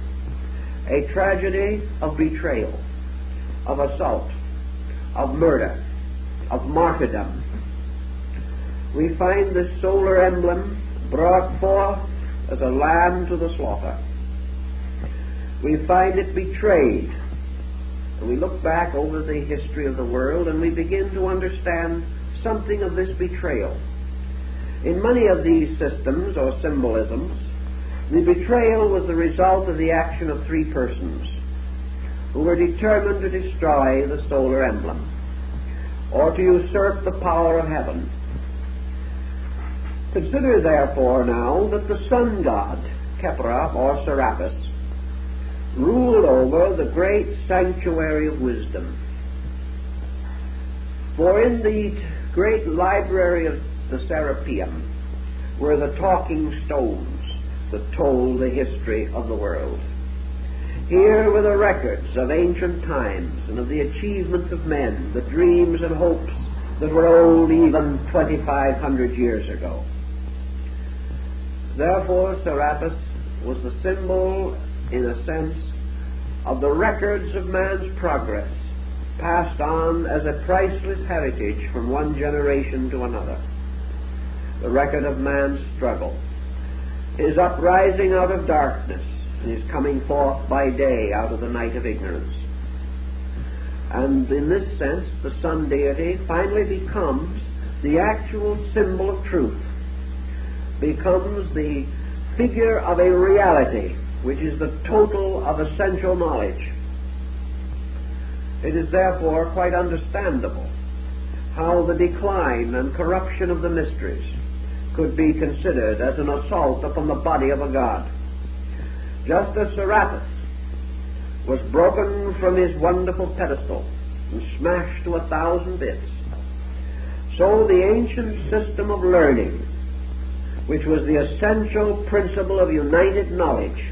A tragedy of betrayal, of assault, of murder, of martyrdom. We find this solar emblem brought forth as a lamb to the slaughter. We find it betrayed we look back over the history of the world and we begin to understand something of this betrayal. In many of these systems or symbolisms, the betrayal was the result of the action of three persons who were determined to destroy the solar emblem or to usurp the power of heaven. Consider therefore now that the sun god, Khepra or Serapis, ruled over the great sanctuary of wisdom. For in the great library of the Serapeum were the talking stones that told the history of the world. Here were the records of ancient times and of the achievements of men, the dreams and hopes that were old even 2,500 years ago. Therefore, Serapis was the symbol, in a sense, of the records of man's progress passed on as a priceless heritage from one generation to another. The record of man's struggle, his uprising out of darkness, and his coming forth by day out of the night of ignorance. And in this sense, the sun deity finally becomes the actual symbol of truth, becomes the figure of a reality which is the total of essential knowledge. It is therefore quite understandable how the decline and corruption of the mysteries could be considered as an assault upon the body of a god. Just as Serapis was broken from his wonderful pedestal and smashed to a thousand bits, so the ancient system of learning, which was the essential principle of united knowledge,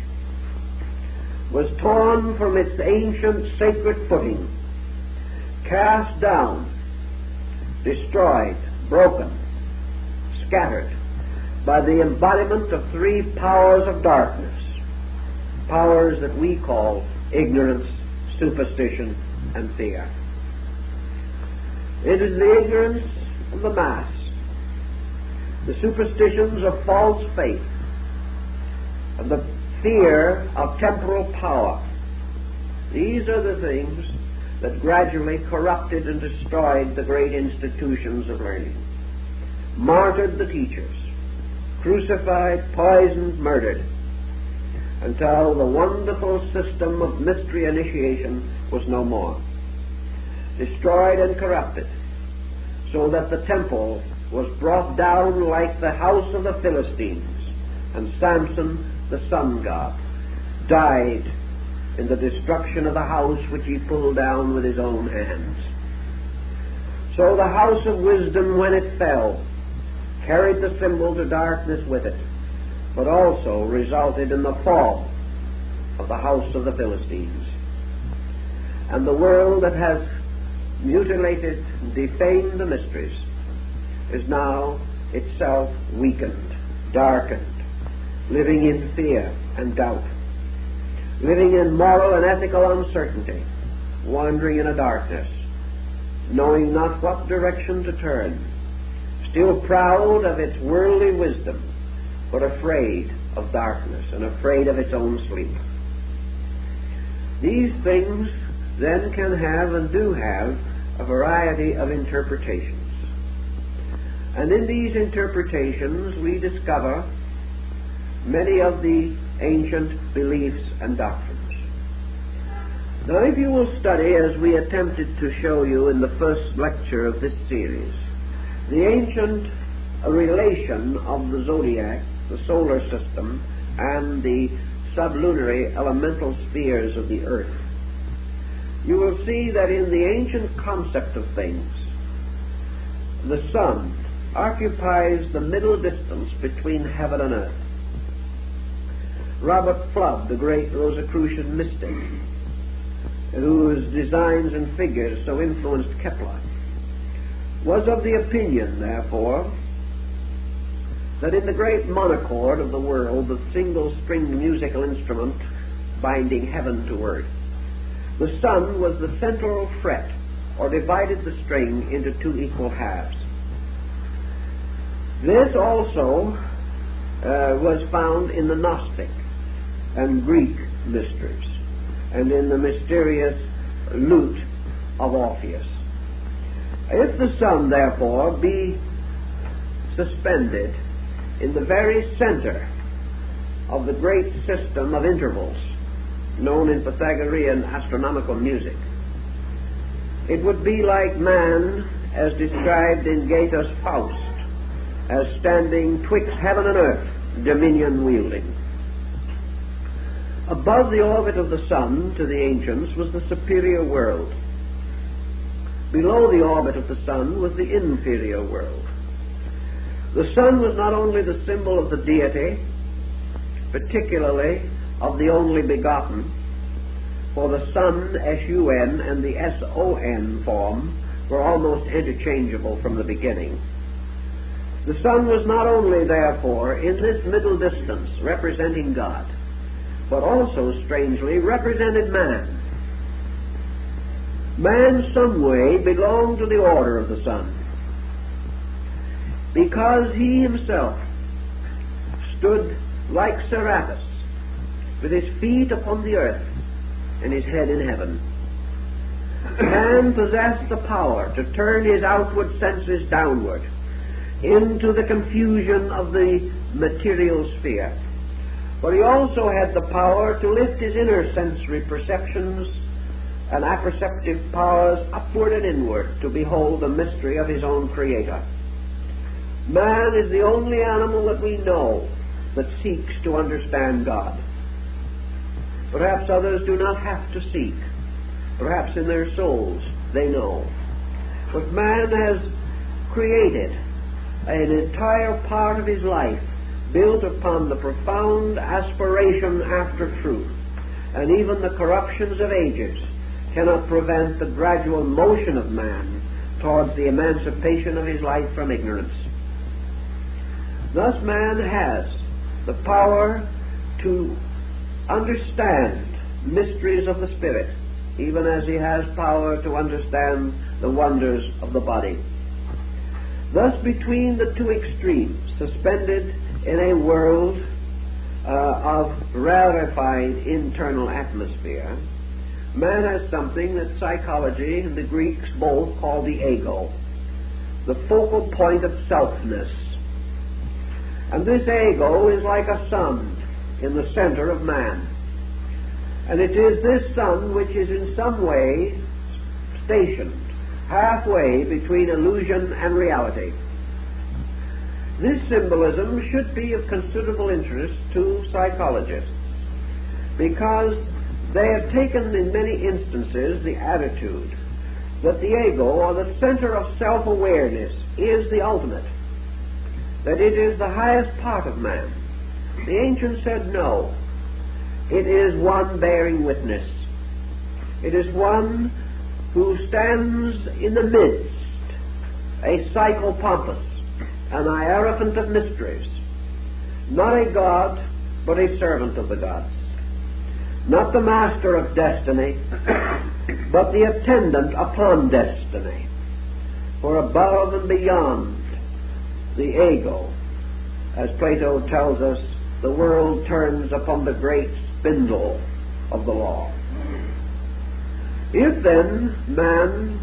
was torn from its ancient sacred footing, cast down, destroyed, broken, scattered, by the embodiment of three powers of darkness, powers that we call ignorance, superstition, and fear. It is the ignorance of the mass, the superstitions of false faith, and the fear of temporal power. These are the things that gradually corrupted and destroyed the great institutions of learning, martyred the teachers, crucified, poisoned, murdered, until the wonderful system of mystery initiation was no more, destroyed and corrupted, so that the temple was brought down like the house of the Philistines, and Samson, the sun god, died in the destruction of the house which he pulled down with his own hands. So the house of wisdom, when it fell, carried the symbol to darkness with it, but also resulted in the fall of the house of the Philistines. And the world that has mutilated, defamed the mysteries, is now itself weakened, darkened, living in fear and doubt living in moral and ethical uncertainty, wandering in a darkness, knowing not what direction to turn, still proud of its worldly wisdom, but afraid of darkness and afraid of its own sleep. These things then can have and do have a variety of interpretations. And in these interpretations we discover many of the ancient beliefs and doctrines. Now, if you will study, as we attempted to show you in the first lecture of this series, the ancient relation of the zodiac, the solar system, and the sublunary elemental spheres of the earth, you will see that in the ancient concept of things, the sun occupies the middle distance between heaven and earth. Robert Fludd, the great Rosicrucian mystic, whose designs and figures so influenced Kepler, was of the opinion, therefore, that in the great monochord of the world, the single stringed musical instrument binding heaven to earth, the sun was the central fret, or divided the string into two equal halves. This also uh, was found in the Gnostic and Greek mysteries, and in the mysterious lute of Orpheus. If the sun, therefore, be suspended in the very center of the great system of intervals known in Pythagorean astronomical music, it would be like man as described in Goethe's Faust, as standing twixt heaven and earth, dominion wielding. Above the orbit of the sun to the ancients was the superior world. Below the orbit of the sun was the inferior world. The sun was not only the symbol of the deity, particularly of the only begotten, for the sun, S-U-N, and the S-O-N form were almost interchangeable from the beginning. The sun was not only, therefore, in this middle distance representing God, but also, strangely, represented man. Man, some way, belonged to the order of the sun because he himself stood like Serapis with his feet upon the earth and his head in heaven. Man possessed the power to turn his outward senses downward into the confusion of the material sphere but he also had the power to lift his inner sensory perceptions and apperceptive powers upward and inward to behold the mystery of his own Creator. Man is the only animal that we know that seeks to understand God. Perhaps others do not have to seek. Perhaps in their souls they know. But man has created an entire part of his life built upon the profound aspiration after truth, and even the corruptions of ages cannot prevent the gradual motion of man towards the emancipation of his life from ignorance. Thus, man has the power to understand mysteries of the Spirit, even as he has power to understand the wonders of the body. Thus, between the two extremes, suspended in a world uh, of rarefied internal atmosphere, man has something that psychology and the Greeks both call the ego, the focal point of selfness. And this ego is like a sun in the center of man. And it is this sun which is in some way stationed halfway between illusion and reality. This symbolism should be of considerable interest to psychologists because they have taken in many instances the attitude that the ego, or the center of self awareness, is the ultimate, that it is the highest part of man. The ancients said no. It is one bearing witness. It is one who stands in the midst, a psychopompos, an hierophant of mysteries, not a god, but a servant of the gods, not the master of destiny, but the attendant upon destiny. For above and beyond the ego, as Plato tells us, the world turns upon the great spindle of the law. If then man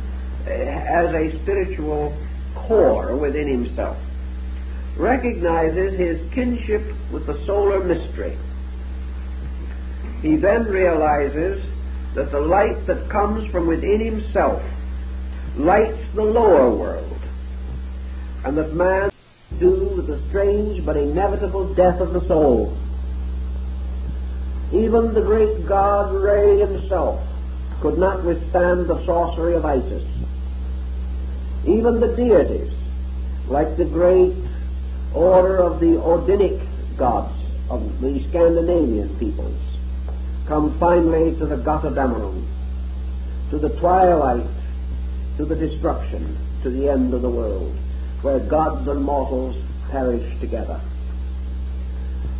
has a spiritual core within himself, recognizes his kinship with the solar mystery, he then realizes that the light that comes from within himself lights the lower world, and that man do with the strange but inevitable death of the soul. Even the great god Re himself could not withstand the sorcery of Isis. Even the deities, like the great order of the Odinic gods of the Scandinavian peoples, come finally to the Götterdämmerung, to the twilight, to the destruction, to the end of the world where gods and mortals perish together.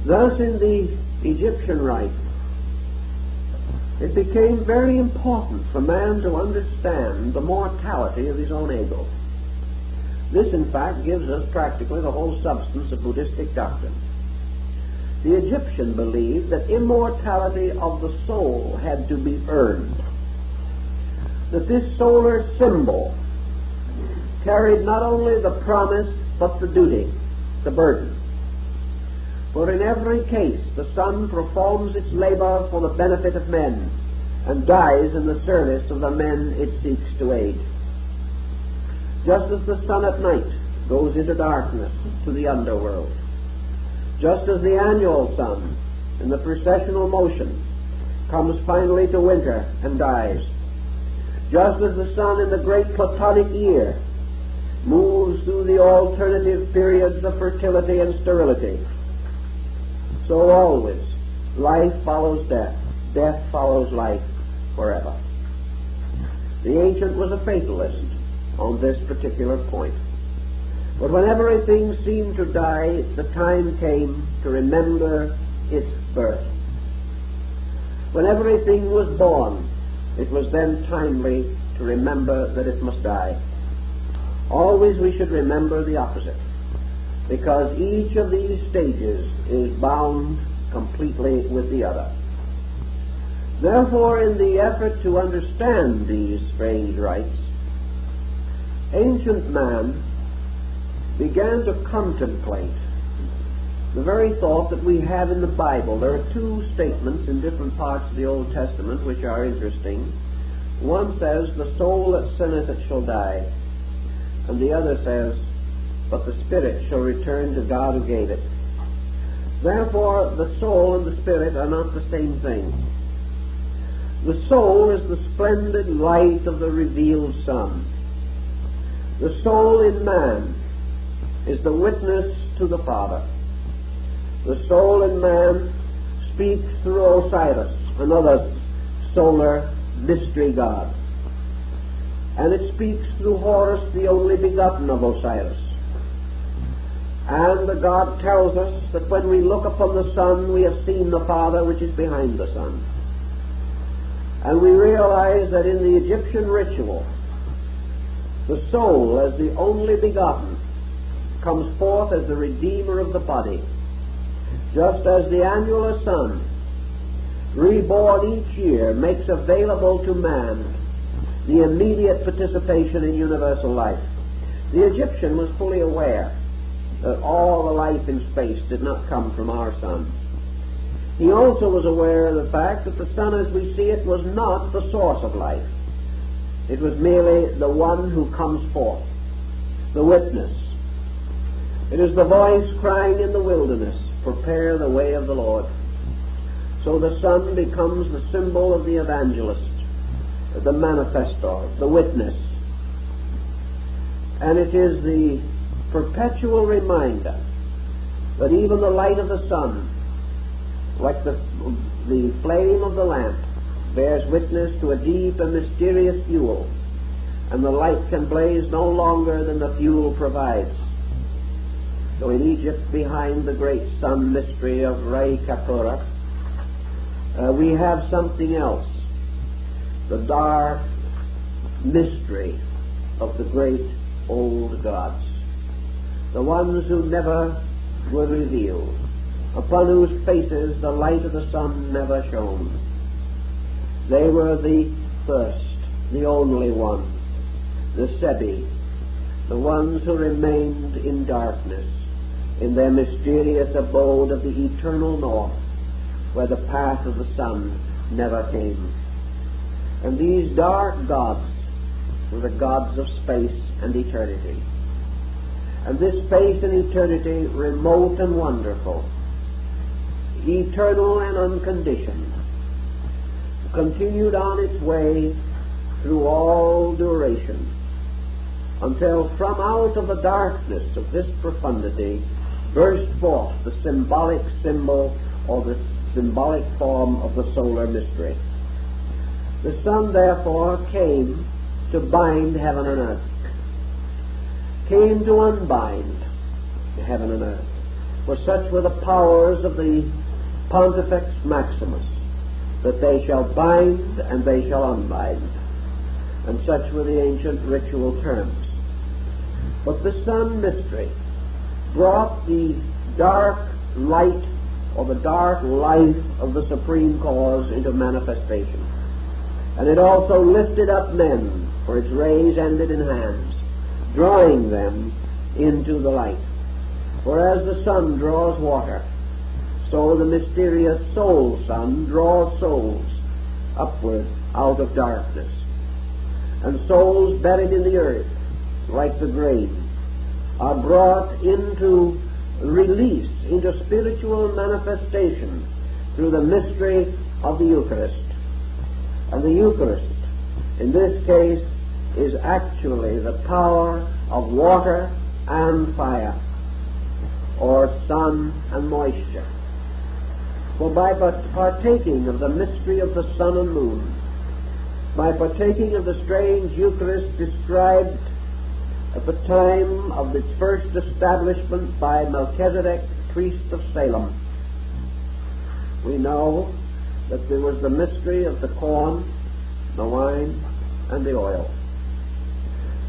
Thus, in the Egyptian rite, it became very important for man to understand the mortality of his own ego. This, in fact, gives us practically the whole substance of Buddhistic doctrine. The Egyptian believed that immortality of the soul had to be earned. That this solar symbol carried not only the promise but the duty, the burden. For in every case the sun performs its labor for the benefit of men and dies in the service of the men it seeks to aid. Just as the sun at night goes into darkness to the underworld, just as the annual sun in the processional motion comes finally to winter and dies, just as the sun in the great Platonic year moves through the alternative periods of fertility and sterility. So always, life follows death, death follows life forever. The ancient was a fatalist on this particular point. But when everything seemed to die, the time came to remember its birth. When everything was born, it was then timely to remember that it must die. Always we should remember the opposite, because each of these stages is bound completely with the other. Therefore, in the effort to understand these strange rites, ancient man began to contemplate the very thought that we have in the Bible. There are two statements in different parts of the Old Testament which are interesting. One says, The soul that sinneth it shall die and the other says, But the spirit shall return to God who gave it. Therefore, the soul and the spirit are not the same thing. The soul is the splendid light of the revealed sun. The soul in man is the witness to the Father. The soul in man speaks through Osiris, another solar mystery god and it speaks through Horus, the only begotten of Osiris. And the God tells us that when we look upon the sun, we have seen the Father which is behind the sun. And we realize that in the Egyptian ritual, the soul, as the only begotten, comes forth as the redeemer of the body, just as the annular sun, reborn each year, makes available to man the immediate participation in universal life. The Egyptian was fully aware that all the life in space did not come from our sun. He also was aware of the fact that the sun as we see it was not the source of life. It was merely the one who comes forth, the witness. It is the voice crying in the wilderness, prepare the way of the Lord. So the sun becomes the symbol of the evangelist, the manifestor, the witness. And it is the perpetual reminder that even the light of the sun, like the, the flame of the lamp, bears witness to a deep and mysterious fuel, and the light can blaze no longer than the fuel provides. So in Egypt, behind the great sun mystery of Ra Khepera, uh, we have something else the dark mystery of the great old gods the ones who never were revealed, upon whose faces the light of the sun never shone. They were the first, the only ones, the Sebi, the ones who remained in darkness, in their mysterious abode of the eternal north, where the path of the sun never came. And these dark gods were the gods of space and eternity and this space and eternity remote and wonderful, eternal and unconditioned, continued on its way through all duration until from out of the darkness of this profundity burst forth the symbolic symbol or the symbolic form of the solar mystery. The sun, therefore came to bind heaven and earth came to unbind heaven and earth. For such were the powers of the Pontifex Maximus, that they shall bind and they shall unbind. And such were the ancient ritual terms. But the Sun mystery brought the dark light or the dark life of the supreme cause into manifestation. And it also lifted up men, for its rays ended in hands drawing them into the light. For as the sun draws water, so the mysterious soul sun draws souls upward out of darkness. And souls buried in the earth, like the grain, are brought into release, into spiritual manifestation through the mystery of the Eucharist. And the Eucharist, in this case, is actually the power of water and fire, or sun and moisture. For by partaking of the mystery of the sun and moon, by partaking of the strange Eucharist described at the time of its first establishment by Melchizedek, priest of Salem, we know that there was the mystery of the corn, the wine, and the oil.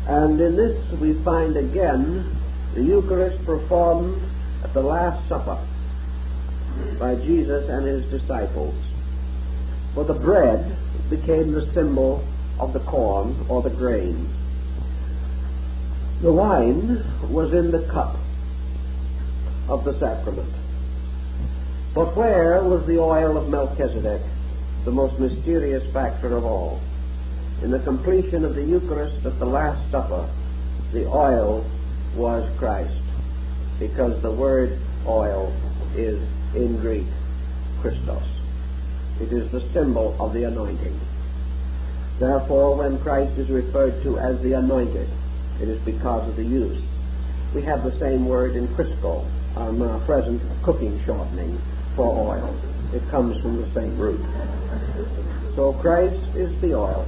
And in this we find again the Eucharist performed at the Last Supper by Jesus and his disciples. For the bread became the symbol of the corn or the grain. The wine was in the cup of the sacrament. But where was the oil of Melchizedek, the most mysterious factor of all? in the completion of the Eucharist at the Last Supper, the oil was Christ, because the word oil is in Greek Christos. It is the symbol of the anointing. Therefore, when Christ is referred to as the anointed, it is because of the use. We have the same word in Crisco, our now present cooking shortening for oil. It comes from the same root. So Christ is the oil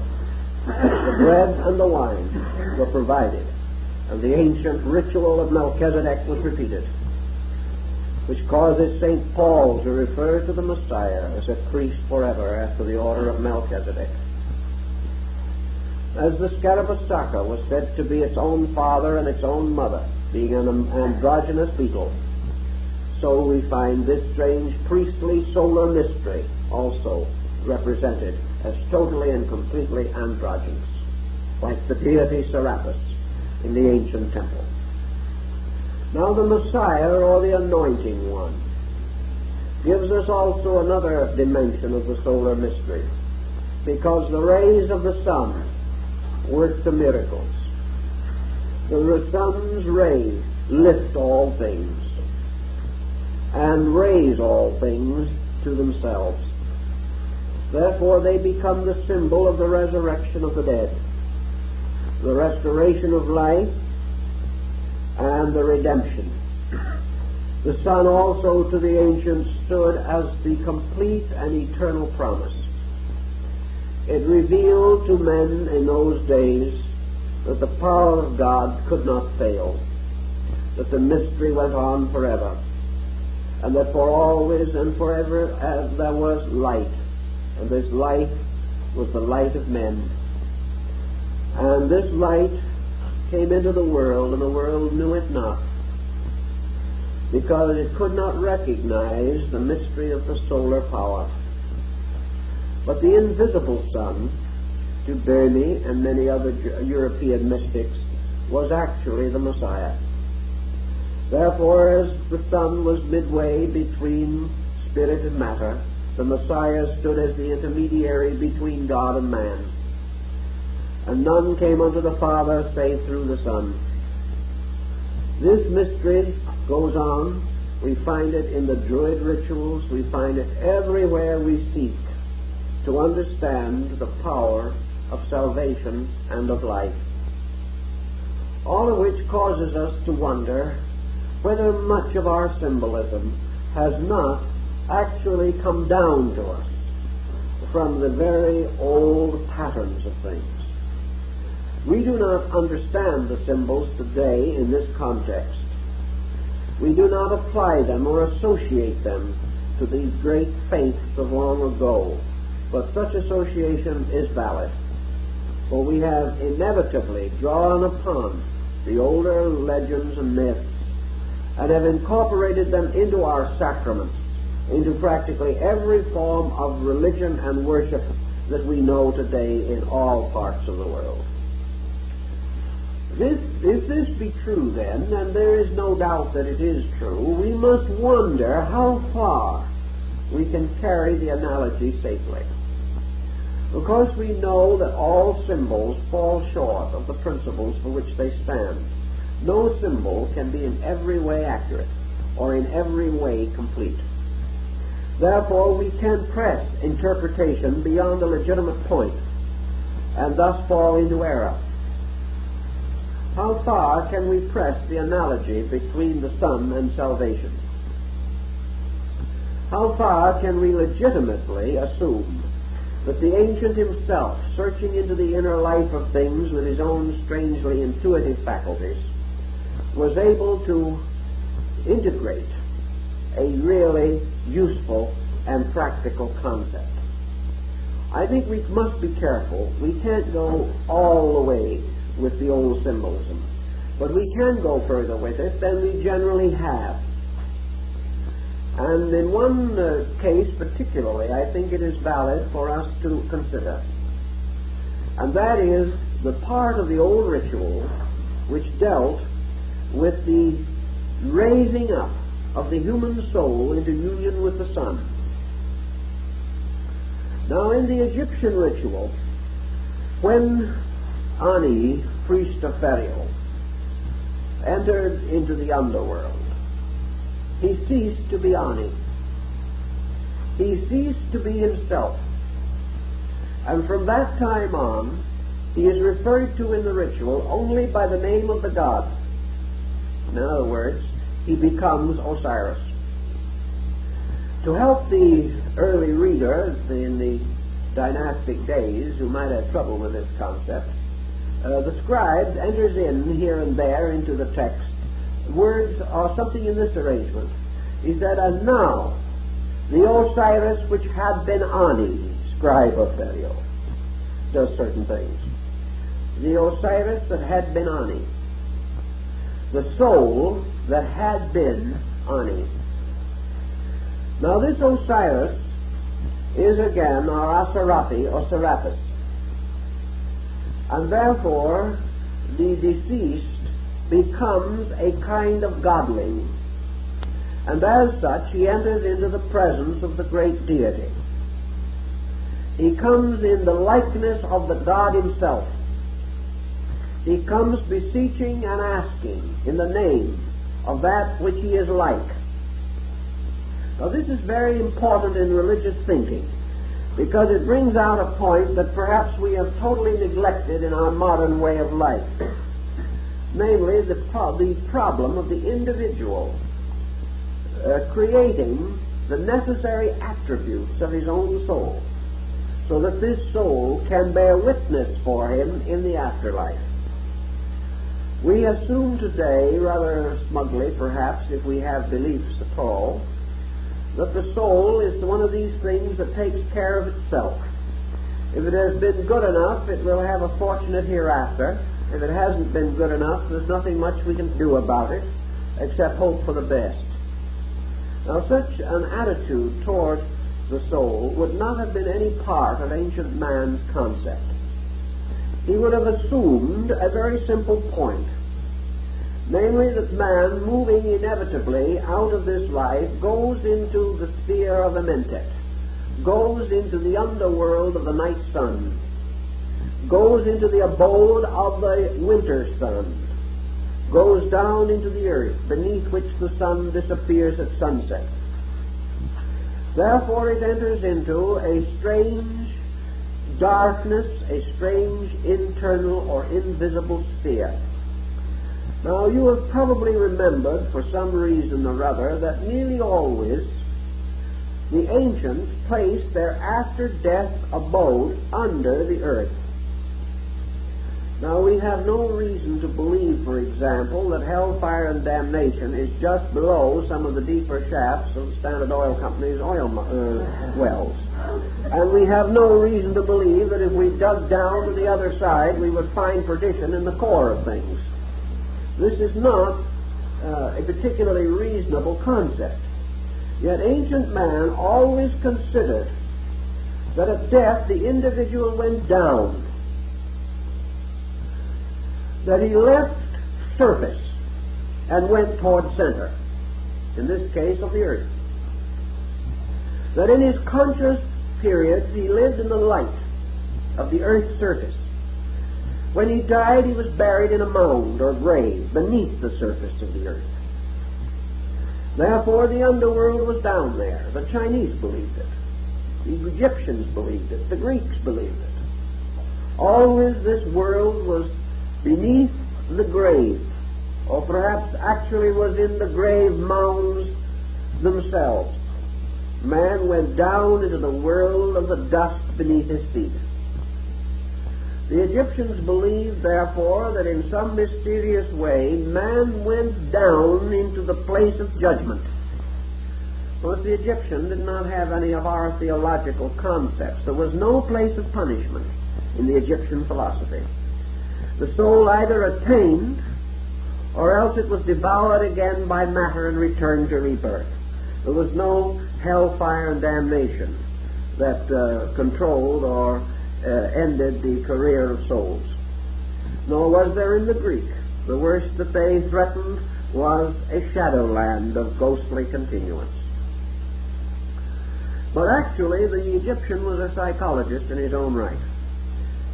the bread and the wine were provided. And the ancient ritual of Melchizedek was repeated, which causes St. Paul to refer to the Messiah as a priest forever after the order of Melchizedek. As the Scarabaeus sacer was said to be its own father and its own mother, being an androgynous beetle, so we find this strange priestly solar mystery also represented as totally and completely androgynous, like the deity Serapis in the ancient temple. Now the Messiah, or the Anointing One, gives us also another dimension of the solar mystery, because the rays of the sun work the miracles. The sun's rays lift all things and raise all things to themselves. Therefore, they become the symbol of the resurrection of the dead the restoration of life, and the redemption. The Sun also to the ancients stood as the complete and eternal promise. It revealed to men in those days that the power of God could not fail, that the mystery went on forever, and that for always and forever as there was light, and this light was the light of men. And this light came into the world, and the world knew it not, because it could not recognize the mystery of the solar power. But the invisible sun, to Boehme and many other European mystics, was actually the Messiah. Therefore, as the sun was midway between spirit and matter, the Messiah stood as the intermediary between God and man and none came unto the Father save through the Son. This mystery goes on. We find it in the Druid rituals. We find it everywhere we seek to understand the power of salvation and of life. All of which causes us to wonder whether much of our symbolism has not actually come down to us from the very old patterns of things. We do not understand the symbols today in this context. We do not apply them or associate them to these great faiths of long ago, but such association is valid. For we have inevitably drawn upon the older legends and myths and have incorporated them into our sacraments, into practically every form of religion and worship that we know today in all parts of the world. This, if this be true, then, and there is no doubt that it is true, we must wonder how far we can carry the analogy safely. Because we know that all symbols fall short of the principles for which they stand. No symbol can be in every way accurate or in every way complete. Therefore, we can press interpretation beyond a legitimate point and thus fall into error. How far can we press the analogy between the Son and salvation? How far can we legitimately assume that the ancient himself, searching into the inner life of things with his own strangely intuitive faculties, was able to integrate a really useful and practical concept? I think we must be careful. We can't go all the way with the old symbolism. But we can go further with it than we generally have. And in one uh, case particularly, I think it is valid for us to consider. And that is the part of the old ritual which dealt with the raising up of the human soul into union with the sun. Now, in the Egyptian ritual, when Ani, priest of Pharaoh, entered into the underworld. He ceased to be Ani. He ceased to be himself. And from that time on, he is referred to in the ritual only by the name of the god. In other words, he becomes Osiris. To help the early reader in the dynastic days who might have trouble with this concept, uh, the scribes enters in here and there into the text words or something in this arrangement. He said, and now the Osiris which had been Ani, scribe of Pharaoh, does certain things. The Osiris that had been Ani. The soul that had been Ani. Now this Osiris is again our Asar-Hapi or Serapis. And therefore the deceased becomes a kind of godling. And as such he enters into the presence of the great deity. He comes in the likeness of the God himself. He comes beseeching and asking in the name of that which he is like. Now this is very important in religious thinking because it brings out a point that perhaps we have totally neglected in our modern way of life. Namely, the, pro- the problem of the individual uh, creating the necessary attributes of his own soul so that this soul can bear witness for him in the afterlife. We assume today, rather smugly perhaps, if we have beliefs at all, that the soul is one of these things that takes care of itself. If it has been good enough, it will have a fortunate hereafter. If it hasn't been good enough, there's nothing much we can do about it except hope for the best. Now, such an attitude toward the soul would not have been any part of ancient man's concept. He would have assumed a very simple point namely that man, moving inevitably out of this life, goes into the sphere of Amentet, goes into the underworld of the night sun, goes into the abode of the winter sun, goes down into the earth, beneath which the sun disappears at sunset. Therefore it enters into a strange darkness, a strange internal or invisible sphere now, you have probably remembered, for some reason or other, that nearly always the ancients placed their after death abode under the earth. Now, we have no reason to believe, for example, that hellfire and damnation is just below some of the deeper shafts of Standard Oil Company's oil uh, wells. And we have no reason to believe that if we dug down to the other side, we would find perdition in the core of things. This is not uh, a particularly reasonable concept. Yet ancient man always considered that at death the individual went down, that he left surface and went toward center, in this case of the earth. That in his conscious periods he lived in the light of the earth's surface when he died, he was buried in a mound or grave beneath the surface of the earth. Therefore, the underworld was down there. The Chinese believed it. The Egyptians believed it. The Greeks believed it. Always this world was beneath the grave, or perhaps actually was in the grave mounds themselves. Man went down into the world of the dust beneath his feet. The Egyptians believed, therefore, that in some mysterious way man went down into the place of judgment. But the Egyptian did not have any of our theological concepts. There was no place of punishment in the Egyptian philosophy. The soul either attained or else it was devoured again by matter and returned to rebirth. There was no hellfire and damnation that uh, controlled or ended the career of souls. Nor was there in the Greek. The worst that they threatened was a shadowland of ghostly continuance. But actually, the Egyptian was a psychologist in his own right.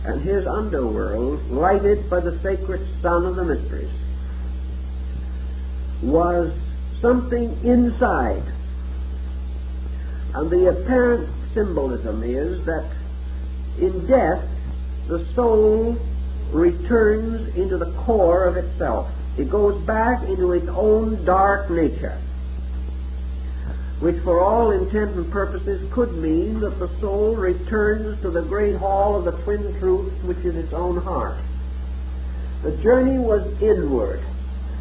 And his underworld, lighted by the sacred sun of the mysteries, was something inside. And the apparent symbolism is that in death, the soul returns into the core of itself. It goes back into its own dark nature, which for all intent and purposes could mean that the soul returns to the great hall of the twin truths, which is its own heart. The journey was inward,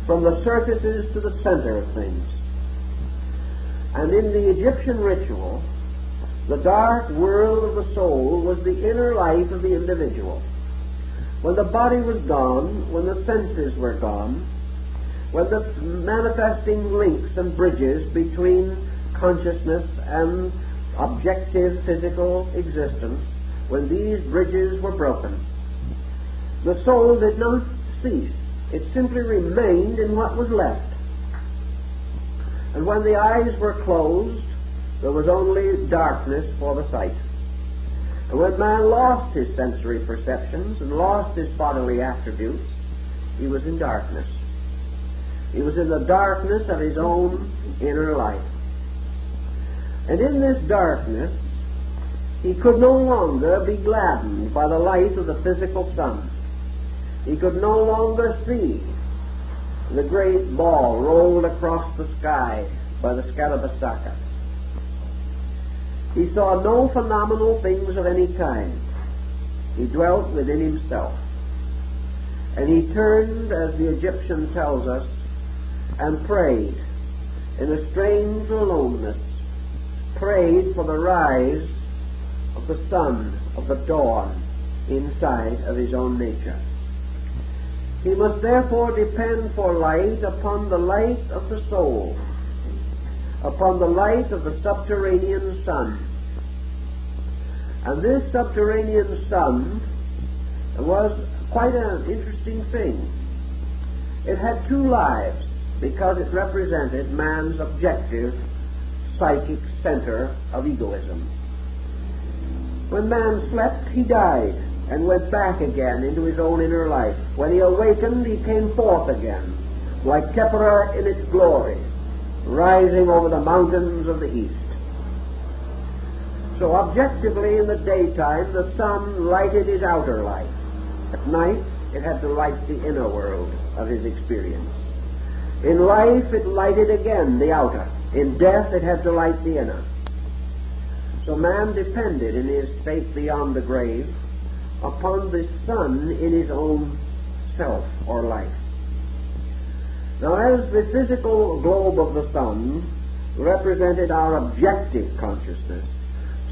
from the surfaces to the center of things. And in the Egyptian ritual, the dark world of the soul was the inner life of the individual. When the body was gone, when the senses were gone, when the manifesting links and bridges between consciousness and objective physical existence, when these bridges were broken, the soul did not cease. It simply remained in what was left. And when the eyes were closed, there was only darkness for the sight. And when man lost his sensory perceptions and lost his bodily attributes, he was in darkness. He was in the darkness of his own inner life. And in this darkness, he could no longer be gladdened by the light of the physical sun. He could no longer see the great ball rolled across the sky by the Scarabaeus sacer. He saw no phenomenal things of any kind. He dwelt within himself. And he turned, as the Egyptian tells us, and prayed in a strange aloneness, prayed for the rise of the sun, of the dawn, inside of his own nature. He must therefore depend for light upon the light of the soul, upon the light of the subterranean sun. And this subterranean sun was quite an interesting thing. It had two lives because it represented man's objective psychic center of egoism. When man slept, he died and went back again into his own inner life. When he awakened, he came forth again, like Khepera in its glory, rising over the mountains of the east. So objectively, in the daytime, the sun lighted his outer life. At night, it had to light the inner world of his experience. In life, it lighted again the outer. In death, it had to light the inner. So man depended in his state beyond the grave upon the sun in his own self or life. Now, as the physical globe of the sun represented our objective consciousness,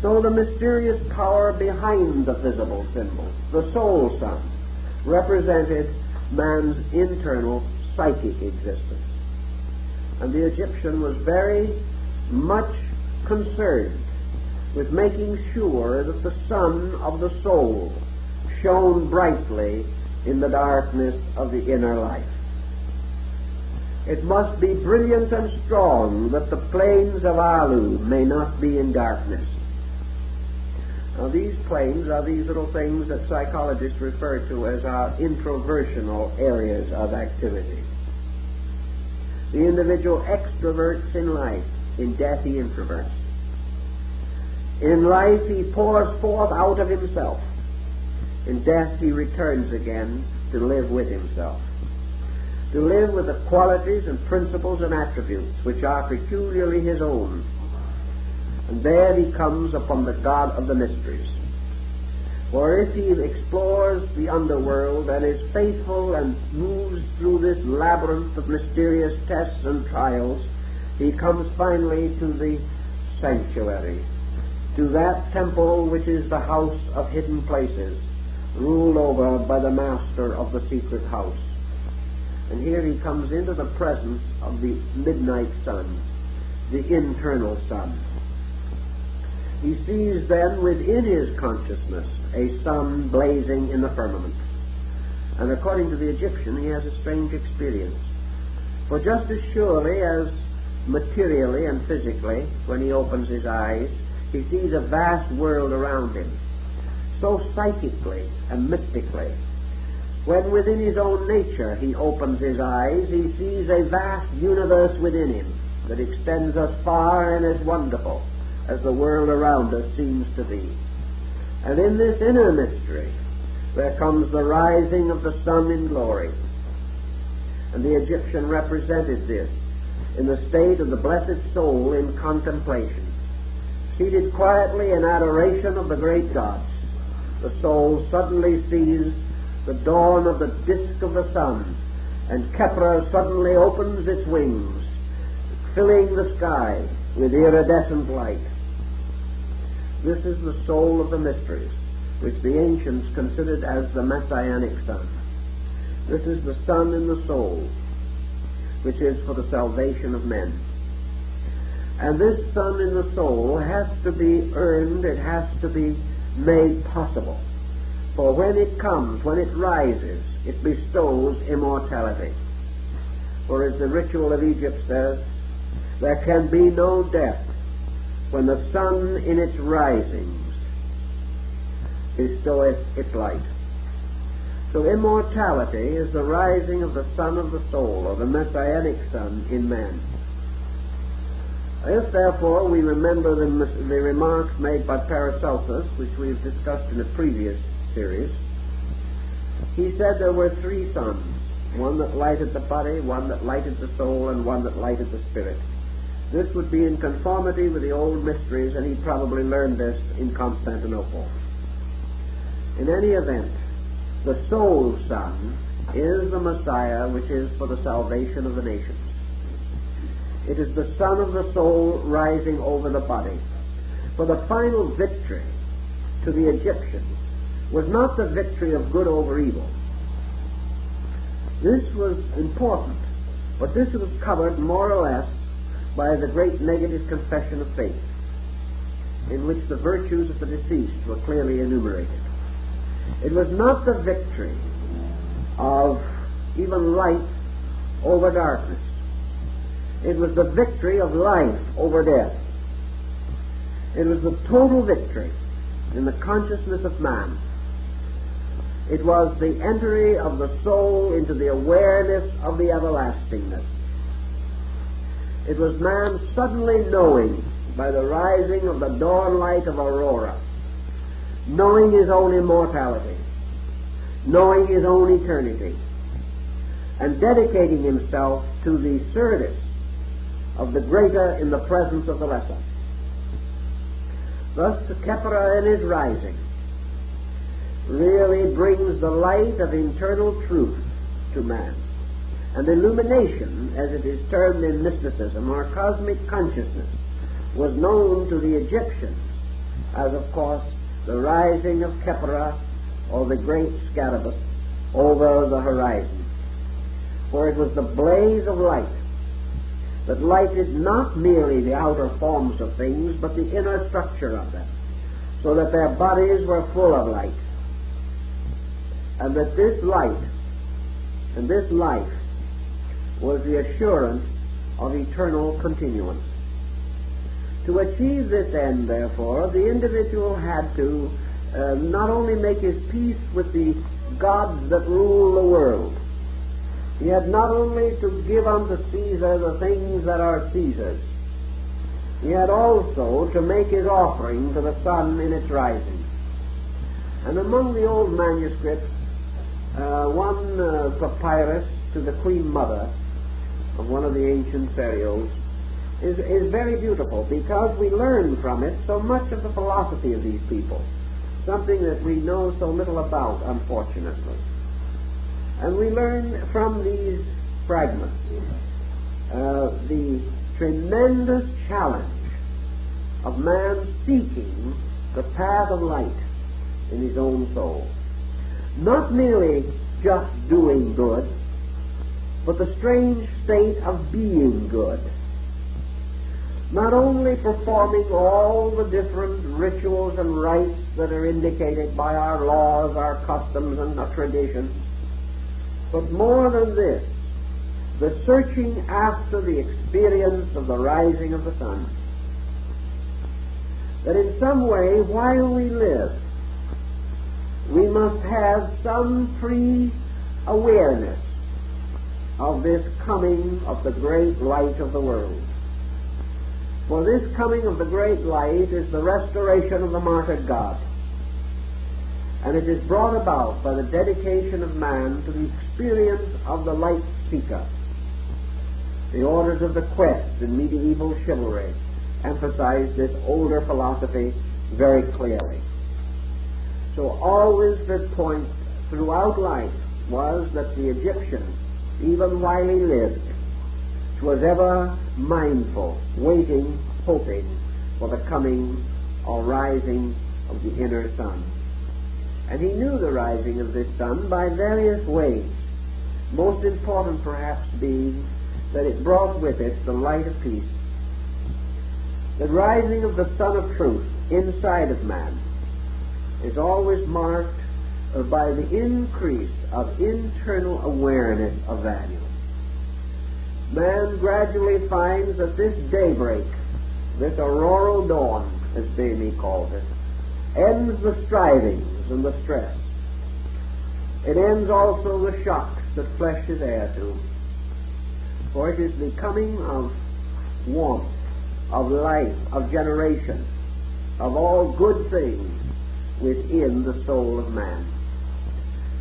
so the mysterious power behind the visible symbol, the soul sun, represented man's internal psychic existence. And the Egyptian was very much concerned with making sure that the sun of the soul shone brightly in the darkness of the inner life. It must be brilliant and strong that the plains of Alu may not be in darkness. Now, these planes are these little things that psychologists refer to as our introversional areas of activity. The individual extroverts in life, in death he introverts. In life he pours forth out of himself. In death he returns again to live with himself. To live with the qualities and principles and attributes which are peculiarly his own. And there he comes upon the God of the mysteries. For if he explores the underworld and is faithful and moves through this labyrinth of mysterious tests and trials, he comes finally to the sanctuary, to that temple which is the house of hidden places, ruled over by the master of the secret house. And here he comes into the presence of the midnight sun, the internal sun. He sees then within his consciousness a sun blazing in the firmament. And according to the Egyptian, he has a strange experience. For just as surely as materially and physically, when he opens his eyes, he sees a vast world around him so psychically and mystically. When within his own nature he opens his eyes, he sees a vast universe within him that extends as far and as wonderful as the world around us seems to be. And in this inner mystery, there comes the rising of the sun in glory. And the Egyptian represented this in the state of the blessed soul in contemplation, seated quietly in adoration of the great gods. the soul suddenly sees the dawn of the disk of the sun, and Khepra suddenly opens its wings, filling the sky with iridescent light. This is the soul of the mysteries, which the ancients considered as the messianic sun. This is the sun in the soul, which is for the salvation of men. And this sun in the soul has to be earned, it has to be made possible. For when it comes, when it rises, it bestows immortality. For as the ritual of Egypt says, there can be no death when the sun in its risings bestoweth its light. So immortality is the rising of the sun of the soul, or the messianic sun in man. If therefore we remember the, the remarks made by Paracelsus, which we've discussed in a previous series, he said there were three suns one that lighted the body, one that lighted the soul, and one that lighted the spirit. This would be in conformity with the old mysteries, and he probably learned this in Constantinople. In any event, the soul sun is the Messiah which is for the salvation of the nations. It is the sun of the soul rising over the body. For the final victory to the Egyptians was not the victory of good over evil. This was important, but this was covered more or less by the great negative confession of faith, in which the virtues of the deceased were clearly enumerated. It was not the victory of even light over darkness. It was the victory of life over death. It was the total victory in the consciousness of man. It was the entry of the soul into the awareness of the everlastingness. It was man suddenly knowing by the rising of the dawn light of aurora knowing his own immortality, knowing his own eternity, and dedicating himself to the service of the greater in the presence of the lesser. Thus, the Khepra in his rising really brings the light of internal truth to man. And illumination, as it is termed in mysticism, or cosmic consciousness, was known to the Egyptians as, of course, the rising of Khepra, or the great Scarabaeus, over the horizon. For it was the blaze of light that lighted not merely the outer forms of things, but the inner structure of them, so that their bodies were full of light. And that this light and this life was the assurance of eternal continuance. To achieve this end, therefore, the individual had to uh, not only make his peace with the gods that rule the world, he had not only to give unto Caesar the things that are Caesar's, he had also to make his offering to the sun in its rising. And among the old manuscripts, uh, one uh, papyrus to the Queen Mother of one of the ancient Pharaohs is, is very beautiful because we learn from it so much of the philosophy of these people, something that we know so little about, unfortunately. And we learn from these fragments uh, the tremendous challenge of man seeking the path of light in his own soul. Not merely just doing good, but the strange state of being good not only performing all the different rituals and rites that are indicated by our laws, our customs, and our traditions, but more than this, the searching after the experience of the rising of the sun. That in some way, while we live, we must have some free awareness of this coming of the great light of the world. For this coming of the great light is the restoration of the martyred God. And it is brought about by the dedication of man to the experience of the light seeker. The orders of the quest in medieval chivalry emphasize this older philosophy very clearly. So always the point throughout life was that the Egyptian, even while he lived, was ever mindful, waiting, hoping for the coming or rising of the inner sun. And he knew the rising of this sun by various ways, most important perhaps being that it brought with it the light of peace. The rising of the Sun of Truth inside of man is always marked uh, by the increase of internal awareness of value. Man gradually finds that this daybreak, this auroral dawn, as Boehme calls it, ends the strivings and the stress. It ends also the shocks that flesh is heir to. For it is the coming of warmth, of life, of generation, of all good things within the soul of man.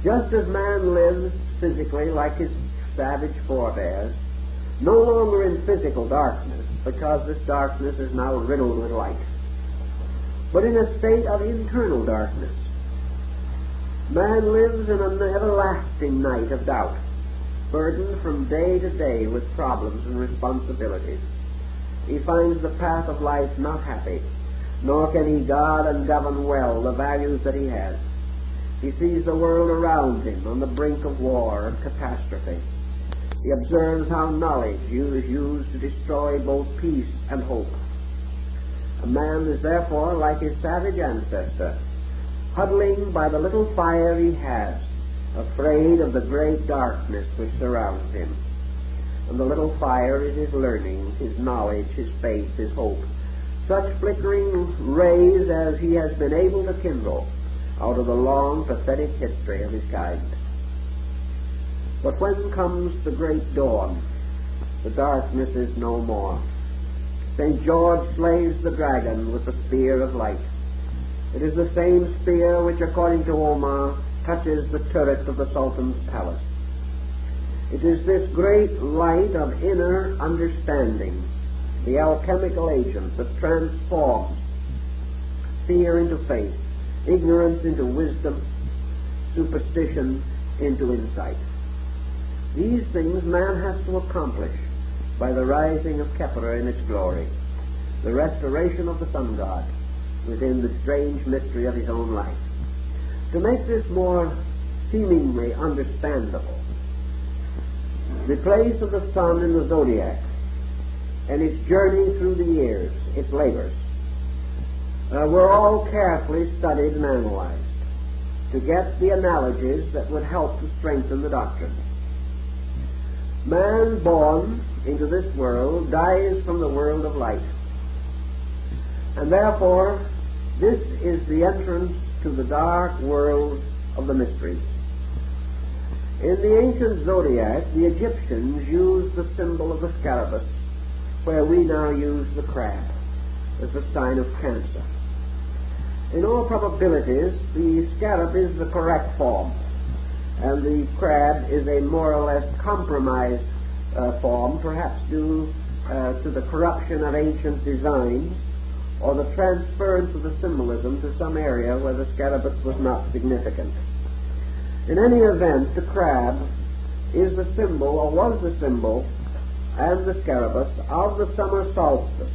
Just as man lives physically like his savage forebears, no longer in physical darkness, because this darkness is now riddled with light, but in a state of internal darkness. Man lives in an everlasting night of doubt, burdened from day to day with problems and responsibilities. He finds the path of life not happy, nor can he guard and govern well the values that he has. He sees the world around him on the brink of war and catastrophe. He observes how knowledge is used to destroy both peace and hope. A man is therefore like his savage ancestor, huddling by the little fire he has, afraid of the great darkness which surrounds him. And the little fire is his learning, his knowledge, his faith, his hope. Such flickering rays as he has been able to kindle out of the long, pathetic history of his kind. But when comes the great dawn, the darkness is no more. St. George slays the dragon with the spear of light. It is the same spear which, according to Omar, touches the turret of the Sultan's palace. It is this great light of inner understanding, the alchemical agent that transforms fear into faith, ignorance into wisdom, superstition into insight. These things man has to accomplish by the rising of Khepera in its glory, the restoration of the sun god within the strange mystery of his own life. To make this more seemingly understandable, the place of the sun in the zodiac and its journey through the years, its labors, uh, were all carefully studied and analyzed to get the analogies that would help to strengthen the doctrine. Man born into this world dies from the world of light. And therefore, this is the entrance to the dark world of the mysteries. In the ancient zodiac, the Egyptians used the symbol of the scarabaeus, where we now use the crab as a sign of Cancer. In all probabilities, the scarab is the correct form and the crab is a more or less compromised uh, form, perhaps due uh, to the corruption of ancient designs or the transference of the symbolism to some area where the scarabaeus was not significant. In any event, the crab is the symbol, or was the symbol, and the scarabaeus of the summer solstice.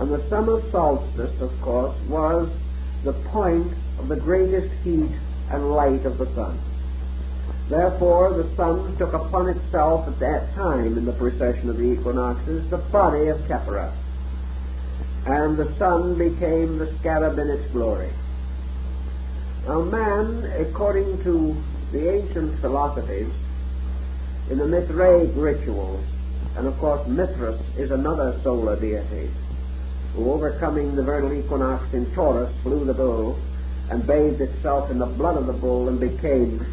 And the summer solstice, of course, was the point of the greatest heat and light of the sun. Therefore, the sun took upon itself at that time in the precession of the equinoxes the body of Khepera, and the sun became the scarab in its glory. Now, man, according to the ancient philosophies, in the Mithraic rituals, and of course Mithras is another solar deity, who overcoming the vernal equinox in Taurus slew the bull and bathed itself in the blood of the bull and became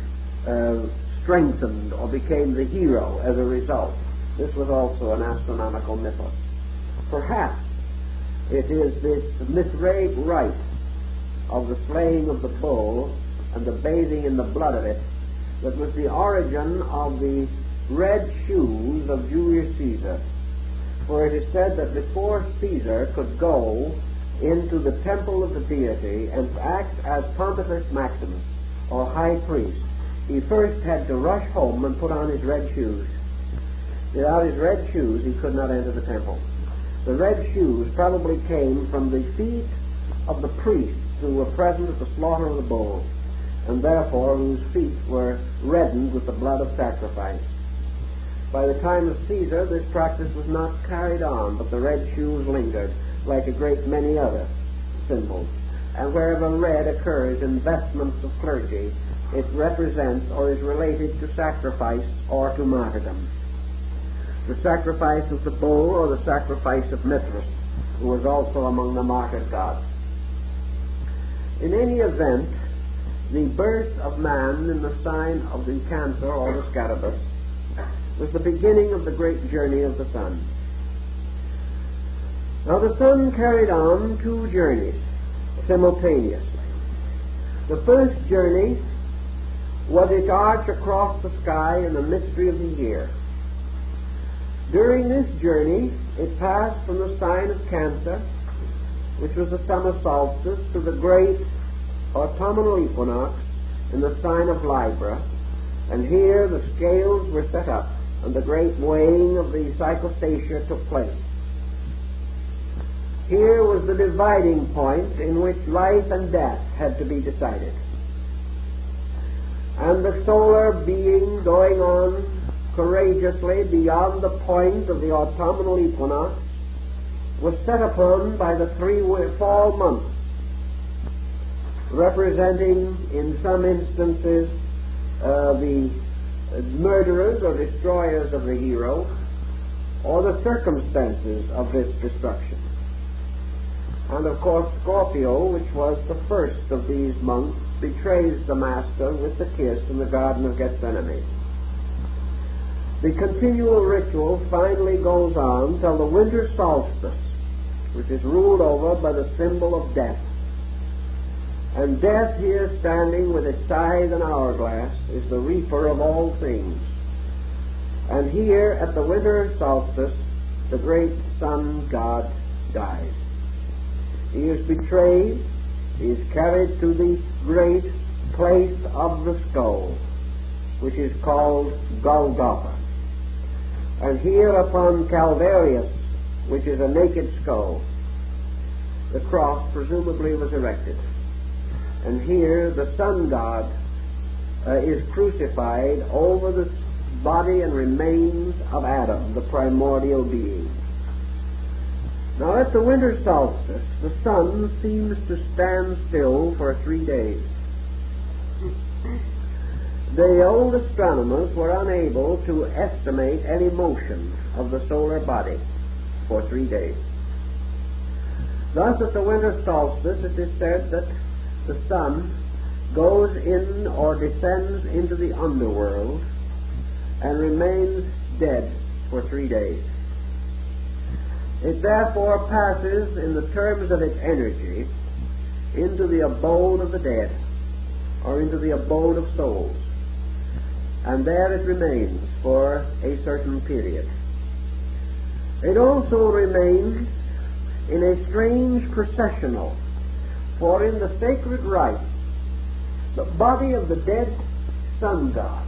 uh, strengthened or became the hero as a result. This was also an astronomical mythos. Perhaps it is this Mithraic rite of the slaying of the bull and the bathing in the blood of it that was the origin of the red shoes of Julius Caesar. For it is said that before Caesar could go into the temple of the deity and act as Pontifex Maximus, or high priest, he first had to rush home and put on his red shoes. Without his red shoes, he could not enter the temple. The red shoes probably came from the feet of the priests who were present at the slaughter of the bull, and therefore whose feet were reddened with the blood of sacrifice. By the time of Caesar, this practice was not carried on, but the red shoes lingered, like a great many other symbols. And wherever red occurs in vestments of clergy, it represents or is related to sacrifice or to martyrdom. The sacrifice of the bull or the sacrifice of Mithras, who was also among the martyred gods. In any event, the birth of man in the sign of the Cancer or the Scarabaeus was the beginning of the great journey of the sun. Now the sun carried on two journeys simultaneously. The first journey was its arch across the sky in the mystery of the year. During this journey, it passed from the sign of Cancer, which was the summer solstice, to the great autumnal equinox in the sign of Libra, and here the scales were set up, and the great weighing of the psychostasia took place. Here was the dividing point in which life and death had to be decided. And the solar being going on courageously beyond the point of the autumnal equinox was set upon by the three fall months, representing in some instances uh, the murderers or destroyers of the hero, or the circumstances of this destruction. And of course, Scorpio, which was the first of these months, betrays the Master with the kiss in the Garden of Gethsemane. The continual ritual finally goes on till the winter solstice, which is ruled over by the symbol of death. And death here standing with its scythe and hourglass is the reaper of all things. And here at the winter solstice, the great sun god dies. He is betrayed. He is carried to the great place of the skull, which is called Golgotha. And here upon Calvarius, which is a naked skull, the cross presumably was erected. And here the sun god uh, is crucified over the body and remains of Adam, the primordial being. Now, at the winter solstice, the sun seems to stand still for three days. The old astronomers were unable to estimate any motion of the solar body for three days. Thus, at the winter solstice, it is said that the sun goes in or descends into the underworld and remains dead for three days. It therefore passes, in the terms of its energy, into the abode of the dead, or into the abode of souls. And there it remains for a certain period. It also remains in a strange processional, for in the sacred rite, the body of the dead sun god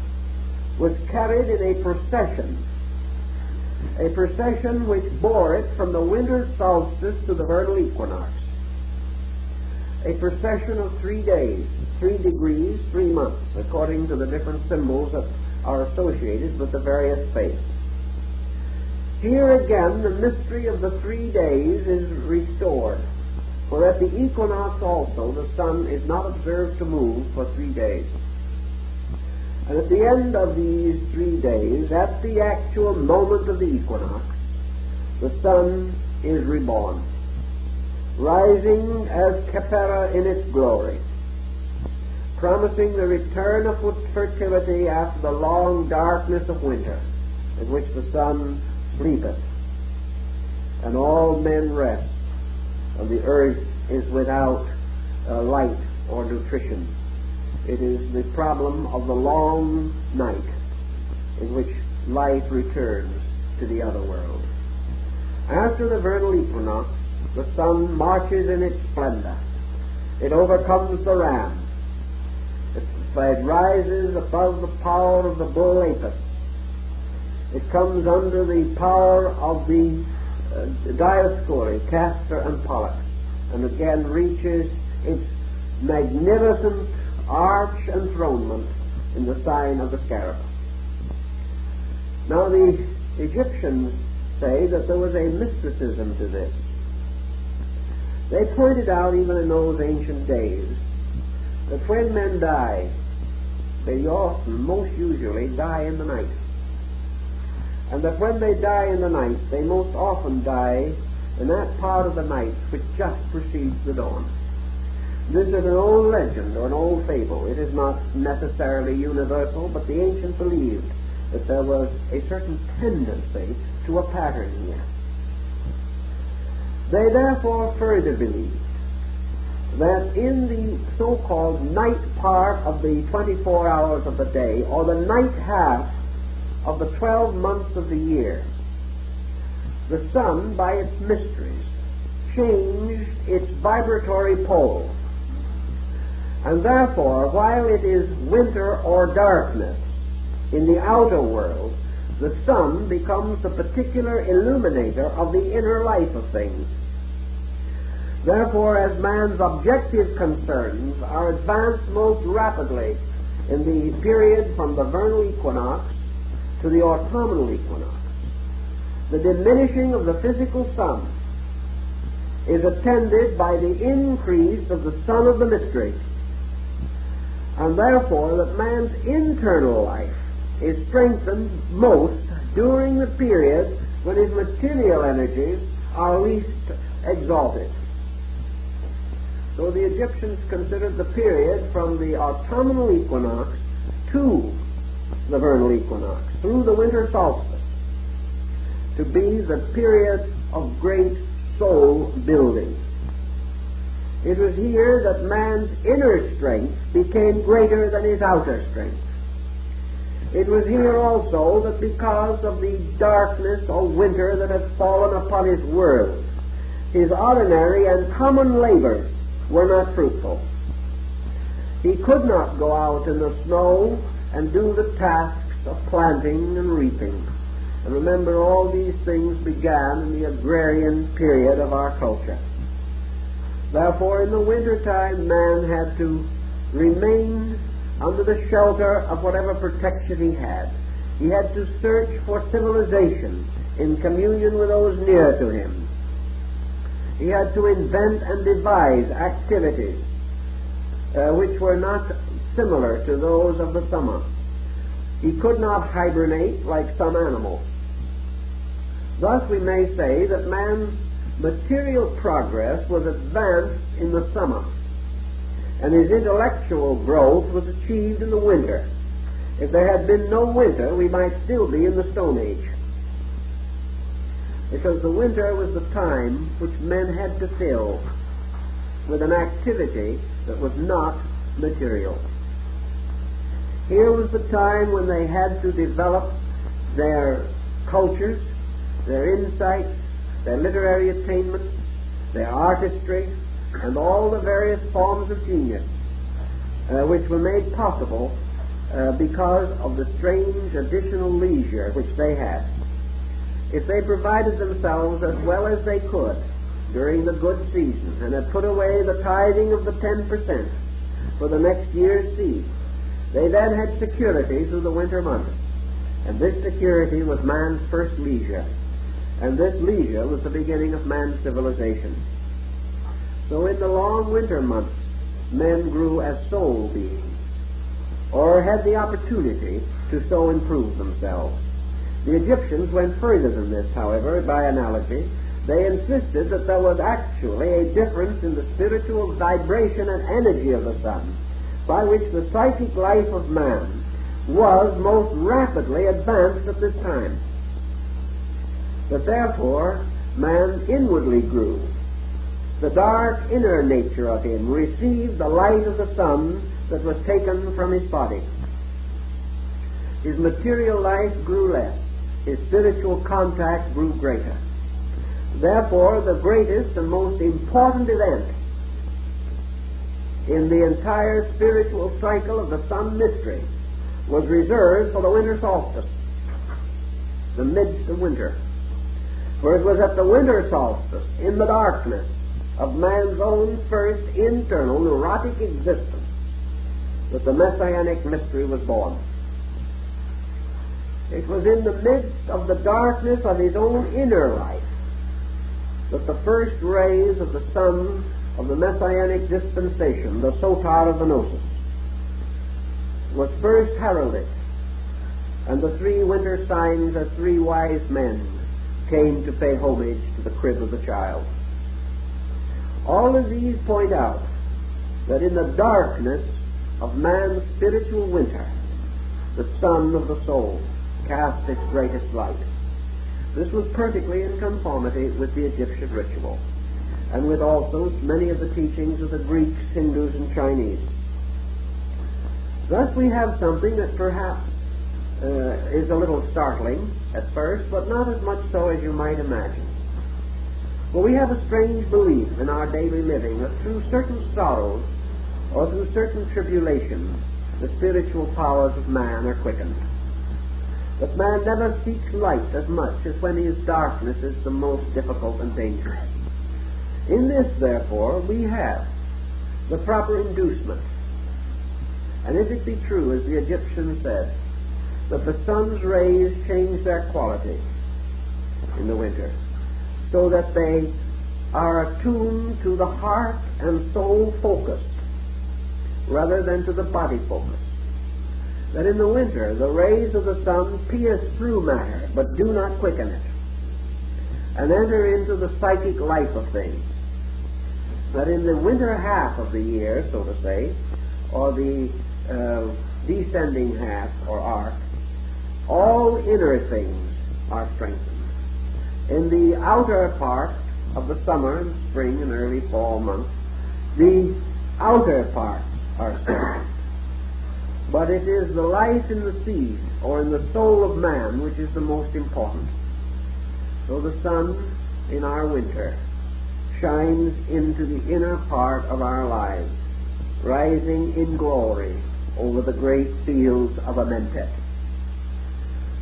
was carried in a procession a procession which bore it from the winter solstice to the vernal equinox. A procession of three days, three degrees, three months, according to the different symbols that are associated with the various faiths. Here again, the mystery of the three days is restored. For at the equinox also, the sun is not observed to move for three days. And at the end of these three days, at the actual moment of the equinox, the sun is reborn, rising as Khepera in its glory, promising the return of fertility after the long darkness of winter, in which the sun sleepeth, and all men rest, and the earth is without uh, light or nutrition. It is the problem of the long night in which life returns to the other world. After the vernal equinox, the sun marches in its splendor. It overcomes the ram. It it rises above the power of the bull Apis. It comes under the power of the uh, Dioscuri, Castor and Pollux, and again reaches its magnificent arch enthronement in the sign of the scarab. Now the Egyptians say that there was a mysticism to this. They pointed out even in those ancient days that when men die, they often, most usually, die in the night. And that when they die in the night, they most often die in that part of the night which just precedes the dawn. This is an old legend or an old fable. It is not necessarily universal, but the ancients believed that there was a certain tendency to a pattern here. They therefore further believed that in the so-called night part of the 24 hours of the day, or the night half of the 12 months of the year, the sun, by its mysteries, changed its vibratory pole. And therefore, while it is winter or darkness in the outer world, the sun becomes the particular illuminator of the inner life of things. Therefore, as man's objective concerns are advanced most rapidly in the period from the vernal equinox to the autumnal equinox, the diminishing of the physical sun is attended by the increase of the sun of the mystery, and therefore that man's internal life is strengthened most during the period when his material energies are least exalted. So the Egyptians considered the period from the autumnal equinox to the vernal equinox, through the winter solstice, to be the period of great soul building. It was here that man's inner strength became greater than his outer strength. It was here also that because of the darkness or winter that had fallen upon his world, his ordinary and common labors were not fruitful. He could not go out in the snow and do the tasks of planting and reaping. And remember, all these things began in the agrarian period of our culture. Therefore, in the winter time, man had to remain under the shelter of whatever protection he had. He had to search for civilization in communion with those near to him. He had to invent and devise activities uh, which were not similar to those of the summer. He could not hibernate like some animals. Thus, we may say that man's material progress was advanced in the summer and his intellectual growth was achieved in the winter. If there had been no winter, we might still be in the Stone Age. Because the winter was the time which men had to fill with an activity that was not material. Here was the time when they had to develop their cultures, their insights, their literary attainments, their artistry, and all the various forms of genius uh, which were made possible uh, because of the strange additional leisure which they had. If they provided themselves as well as they could during the good season and had put away the tithing of the 10% for the next year's seed, they then had security through the winter months. And this security was man's first leisure. And this leisure was the beginning of man's civilization. So in the long winter months, men grew as soul beings, or had the opportunity to so improve themselves. The Egyptians went further than this, however, by analogy. They insisted that there was actually a difference in the spiritual vibration and energy of the sun, by which the psychic life of man was most rapidly advanced at this time. That therefore man inwardly grew the dark inner nature of him received the light of the sun that was taken from his body. His material life grew less, his spiritual contact grew greater. Therefore, the greatest and most important event in the entire spiritual cycle of the sun mystery was reserved for the winter solstice, the midst of winter. For it was at the winter solstice, in the darkness of man's own first internal neurotic existence, that the messianic mystery was born. It was in the midst of the darkness of his own inner life that the first rays of the sun of the messianic dispensation, the soter of the gnosis, was first heralded, and the three winter signs as three wise men came to pay homage to the crib of the child. All of these point out that in the darkness of man's spiritual winter, the sun of the soul cast its greatest light. This was perfectly in conformity with the Egyptian ritual, and with also many of the teachings of the Greeks, Hindus, and Chinese. Thus we have something that perhaps uh, is a little startling at first, but not as much so as you might imagine. For we have a strange belief in our daily living that through certain sorrows or through certain tribulations, the spiritual powers of man are quickened. But man never seeks light as much as when his darkness is the most difficult and dangerous. In this, therefore, we have the proper inducement. And if it be true, as the Egyptians said, that the sun's rays change their quality in the winter, so that they are attuned to the heart and soul focus rather than to the body focus that in the winter the rays of the sun pierce through matter, but do not quicken it, and enter into the psychic life of things. That in the winter half of the year, so to say, or the uh, descending half or arc, all inner things are strengthened. In the outer part of the summer and spring and early fall months, the outer parts are strengthened but it is the life in the seed or in the soul of man which is the most important. So the sun in our winter shines into the inner part of our lives, rising in glory over the great fields of Amentet.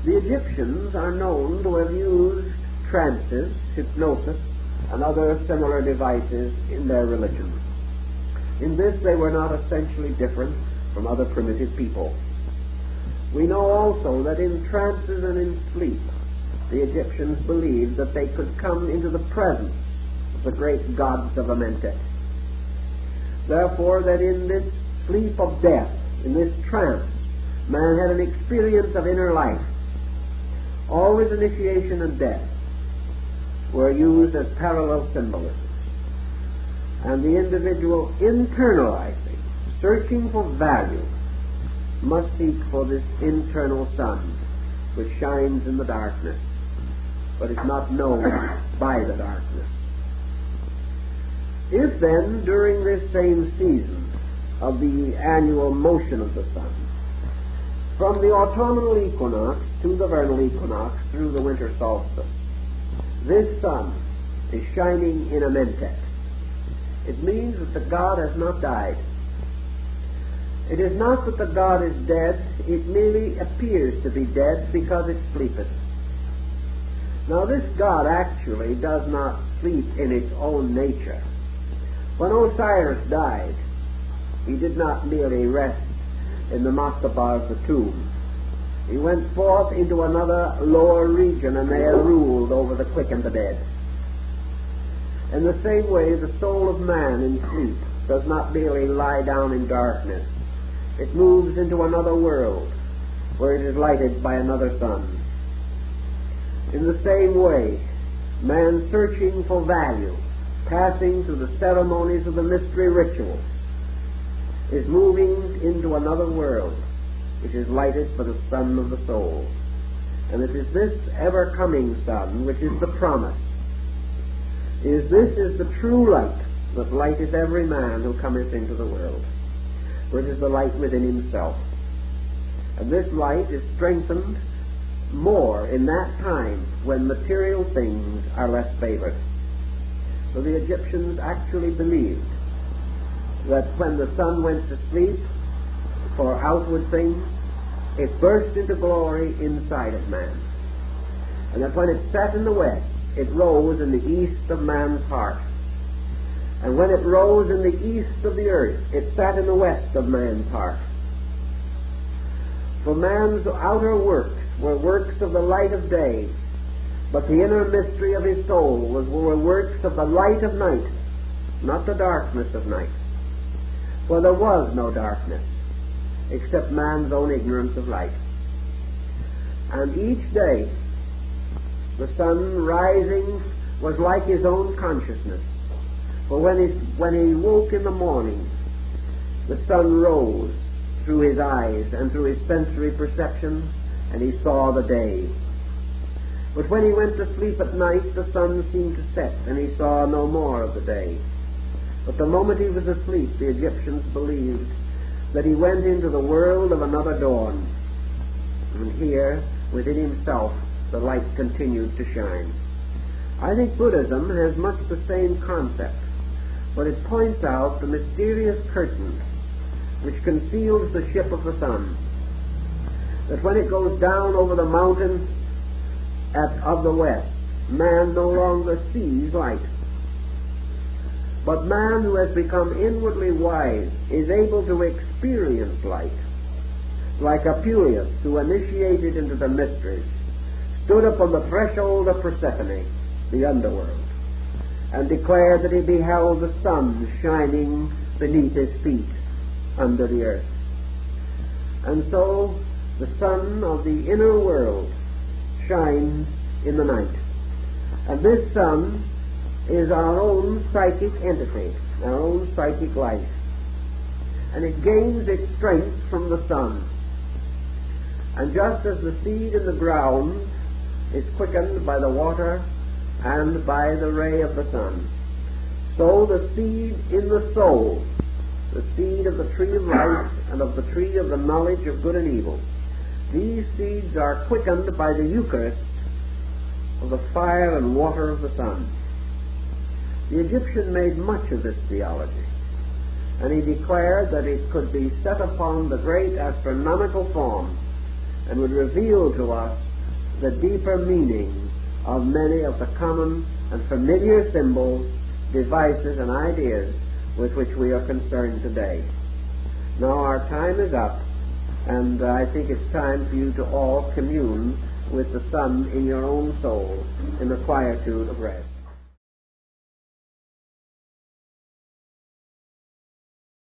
The Egyptians are known to have used trances, hypnosis, and other similar devices in their religion. In this they were not essentially different from other primitive people. We know also that in trances and in sleep, the Egyptians believed that they could come into the presence the great gods of Amentet. Therefore, that in this sleep of death, in this trance, man had an experience of inner life. Always initiation and death were used as parallel symbolisms. And the individual internalizing, searching for value, must seek for this internal sun which shines in the darkness, but is not known by the darkness. If then, during this same season of the annual motion of the sun, from the autumnal equinox to the vernal equinox through the winter solstice, this sun is shining in Amentet. It means that the god has not died. It is not that the god is dead, it merely appears to be dead because it sleepeth. Now, this God actually does not sleep in its own nature. When Osiris died, he did not merely rest in the mastaba of the tomb. He went forth into another lower region and there ruled over the quick and the dead. In the same way, the soul of man in sleep does not merely lie down in darkness, it moves into another world where it is lighted by another sun. In the same way, man searching for value, passing through the ceremonies of the mystery ritual, is moving into another world which is lighted by the sun of the soul. And it is this ever coming sun which is the promise. Is this is the true light that lighteth every man who cometh into the world for it is the light within himself. And this light is strengthened more in that time when material things are less favored. So the Egyptians actually believed that when the sun went to sleep for outward things, it burst into glory inside of man. And that when it sat in the west, it rose in the east of man's heart. And when it rose in the east of the earth, it sat in the west of man's heart. For man's outer works were works of the light of day, but the inner mystery of his soul was were works of the light of night, not the darkness of night. For there was no darkness, except man's own ignorance of light. And each day, the sun rising was like his own consciousness. For when he, when he woke in the morning, the sun rose through his eyes and through his sensory perceptions, and he saw the day. But when he went to sleep at night, the sun seemed to set, and he saw no more of the day. But the moment he was asleep, the Egyptians believed that he went into the world of another dawn. And here, within himself, the light continued to shine. I think Buddhism has much the same concept, but it points out the mysterious curtain which conceals the ship of the sun. That when it goes down over the mountains at, of the west, man no longer sees light. But man who has become inwardly wise is able to experience light, like Apuleius, who initiated into the mysteries, stood upon the threshold of Persephone, the underworld, and declared that he beheld the sun shining beneath his feet under the earth. And so the sun of the inner world shines in the night. And this sun is our own psychic entity, our own psychic life. And it gains its strength from the sun. And just as the seed in the ground is quickened by the water and by the ray of the sun, so the seed in the soul the seed of the tree of life and of the tree of the knowledge of good and evil. These seeds are quickened by the Eucharist of the fire and water of the sun. The Egyptian made much of this theology, and he declared that it could be set upon the great astronomical form and would reveal to us the deeper meaning of many of the common and familiar symbols, devices, and ideas with which we are concerned today. Now our time is up, and uh, I think it's time for you to all commune with the sun in your own soul in the quietude of rest.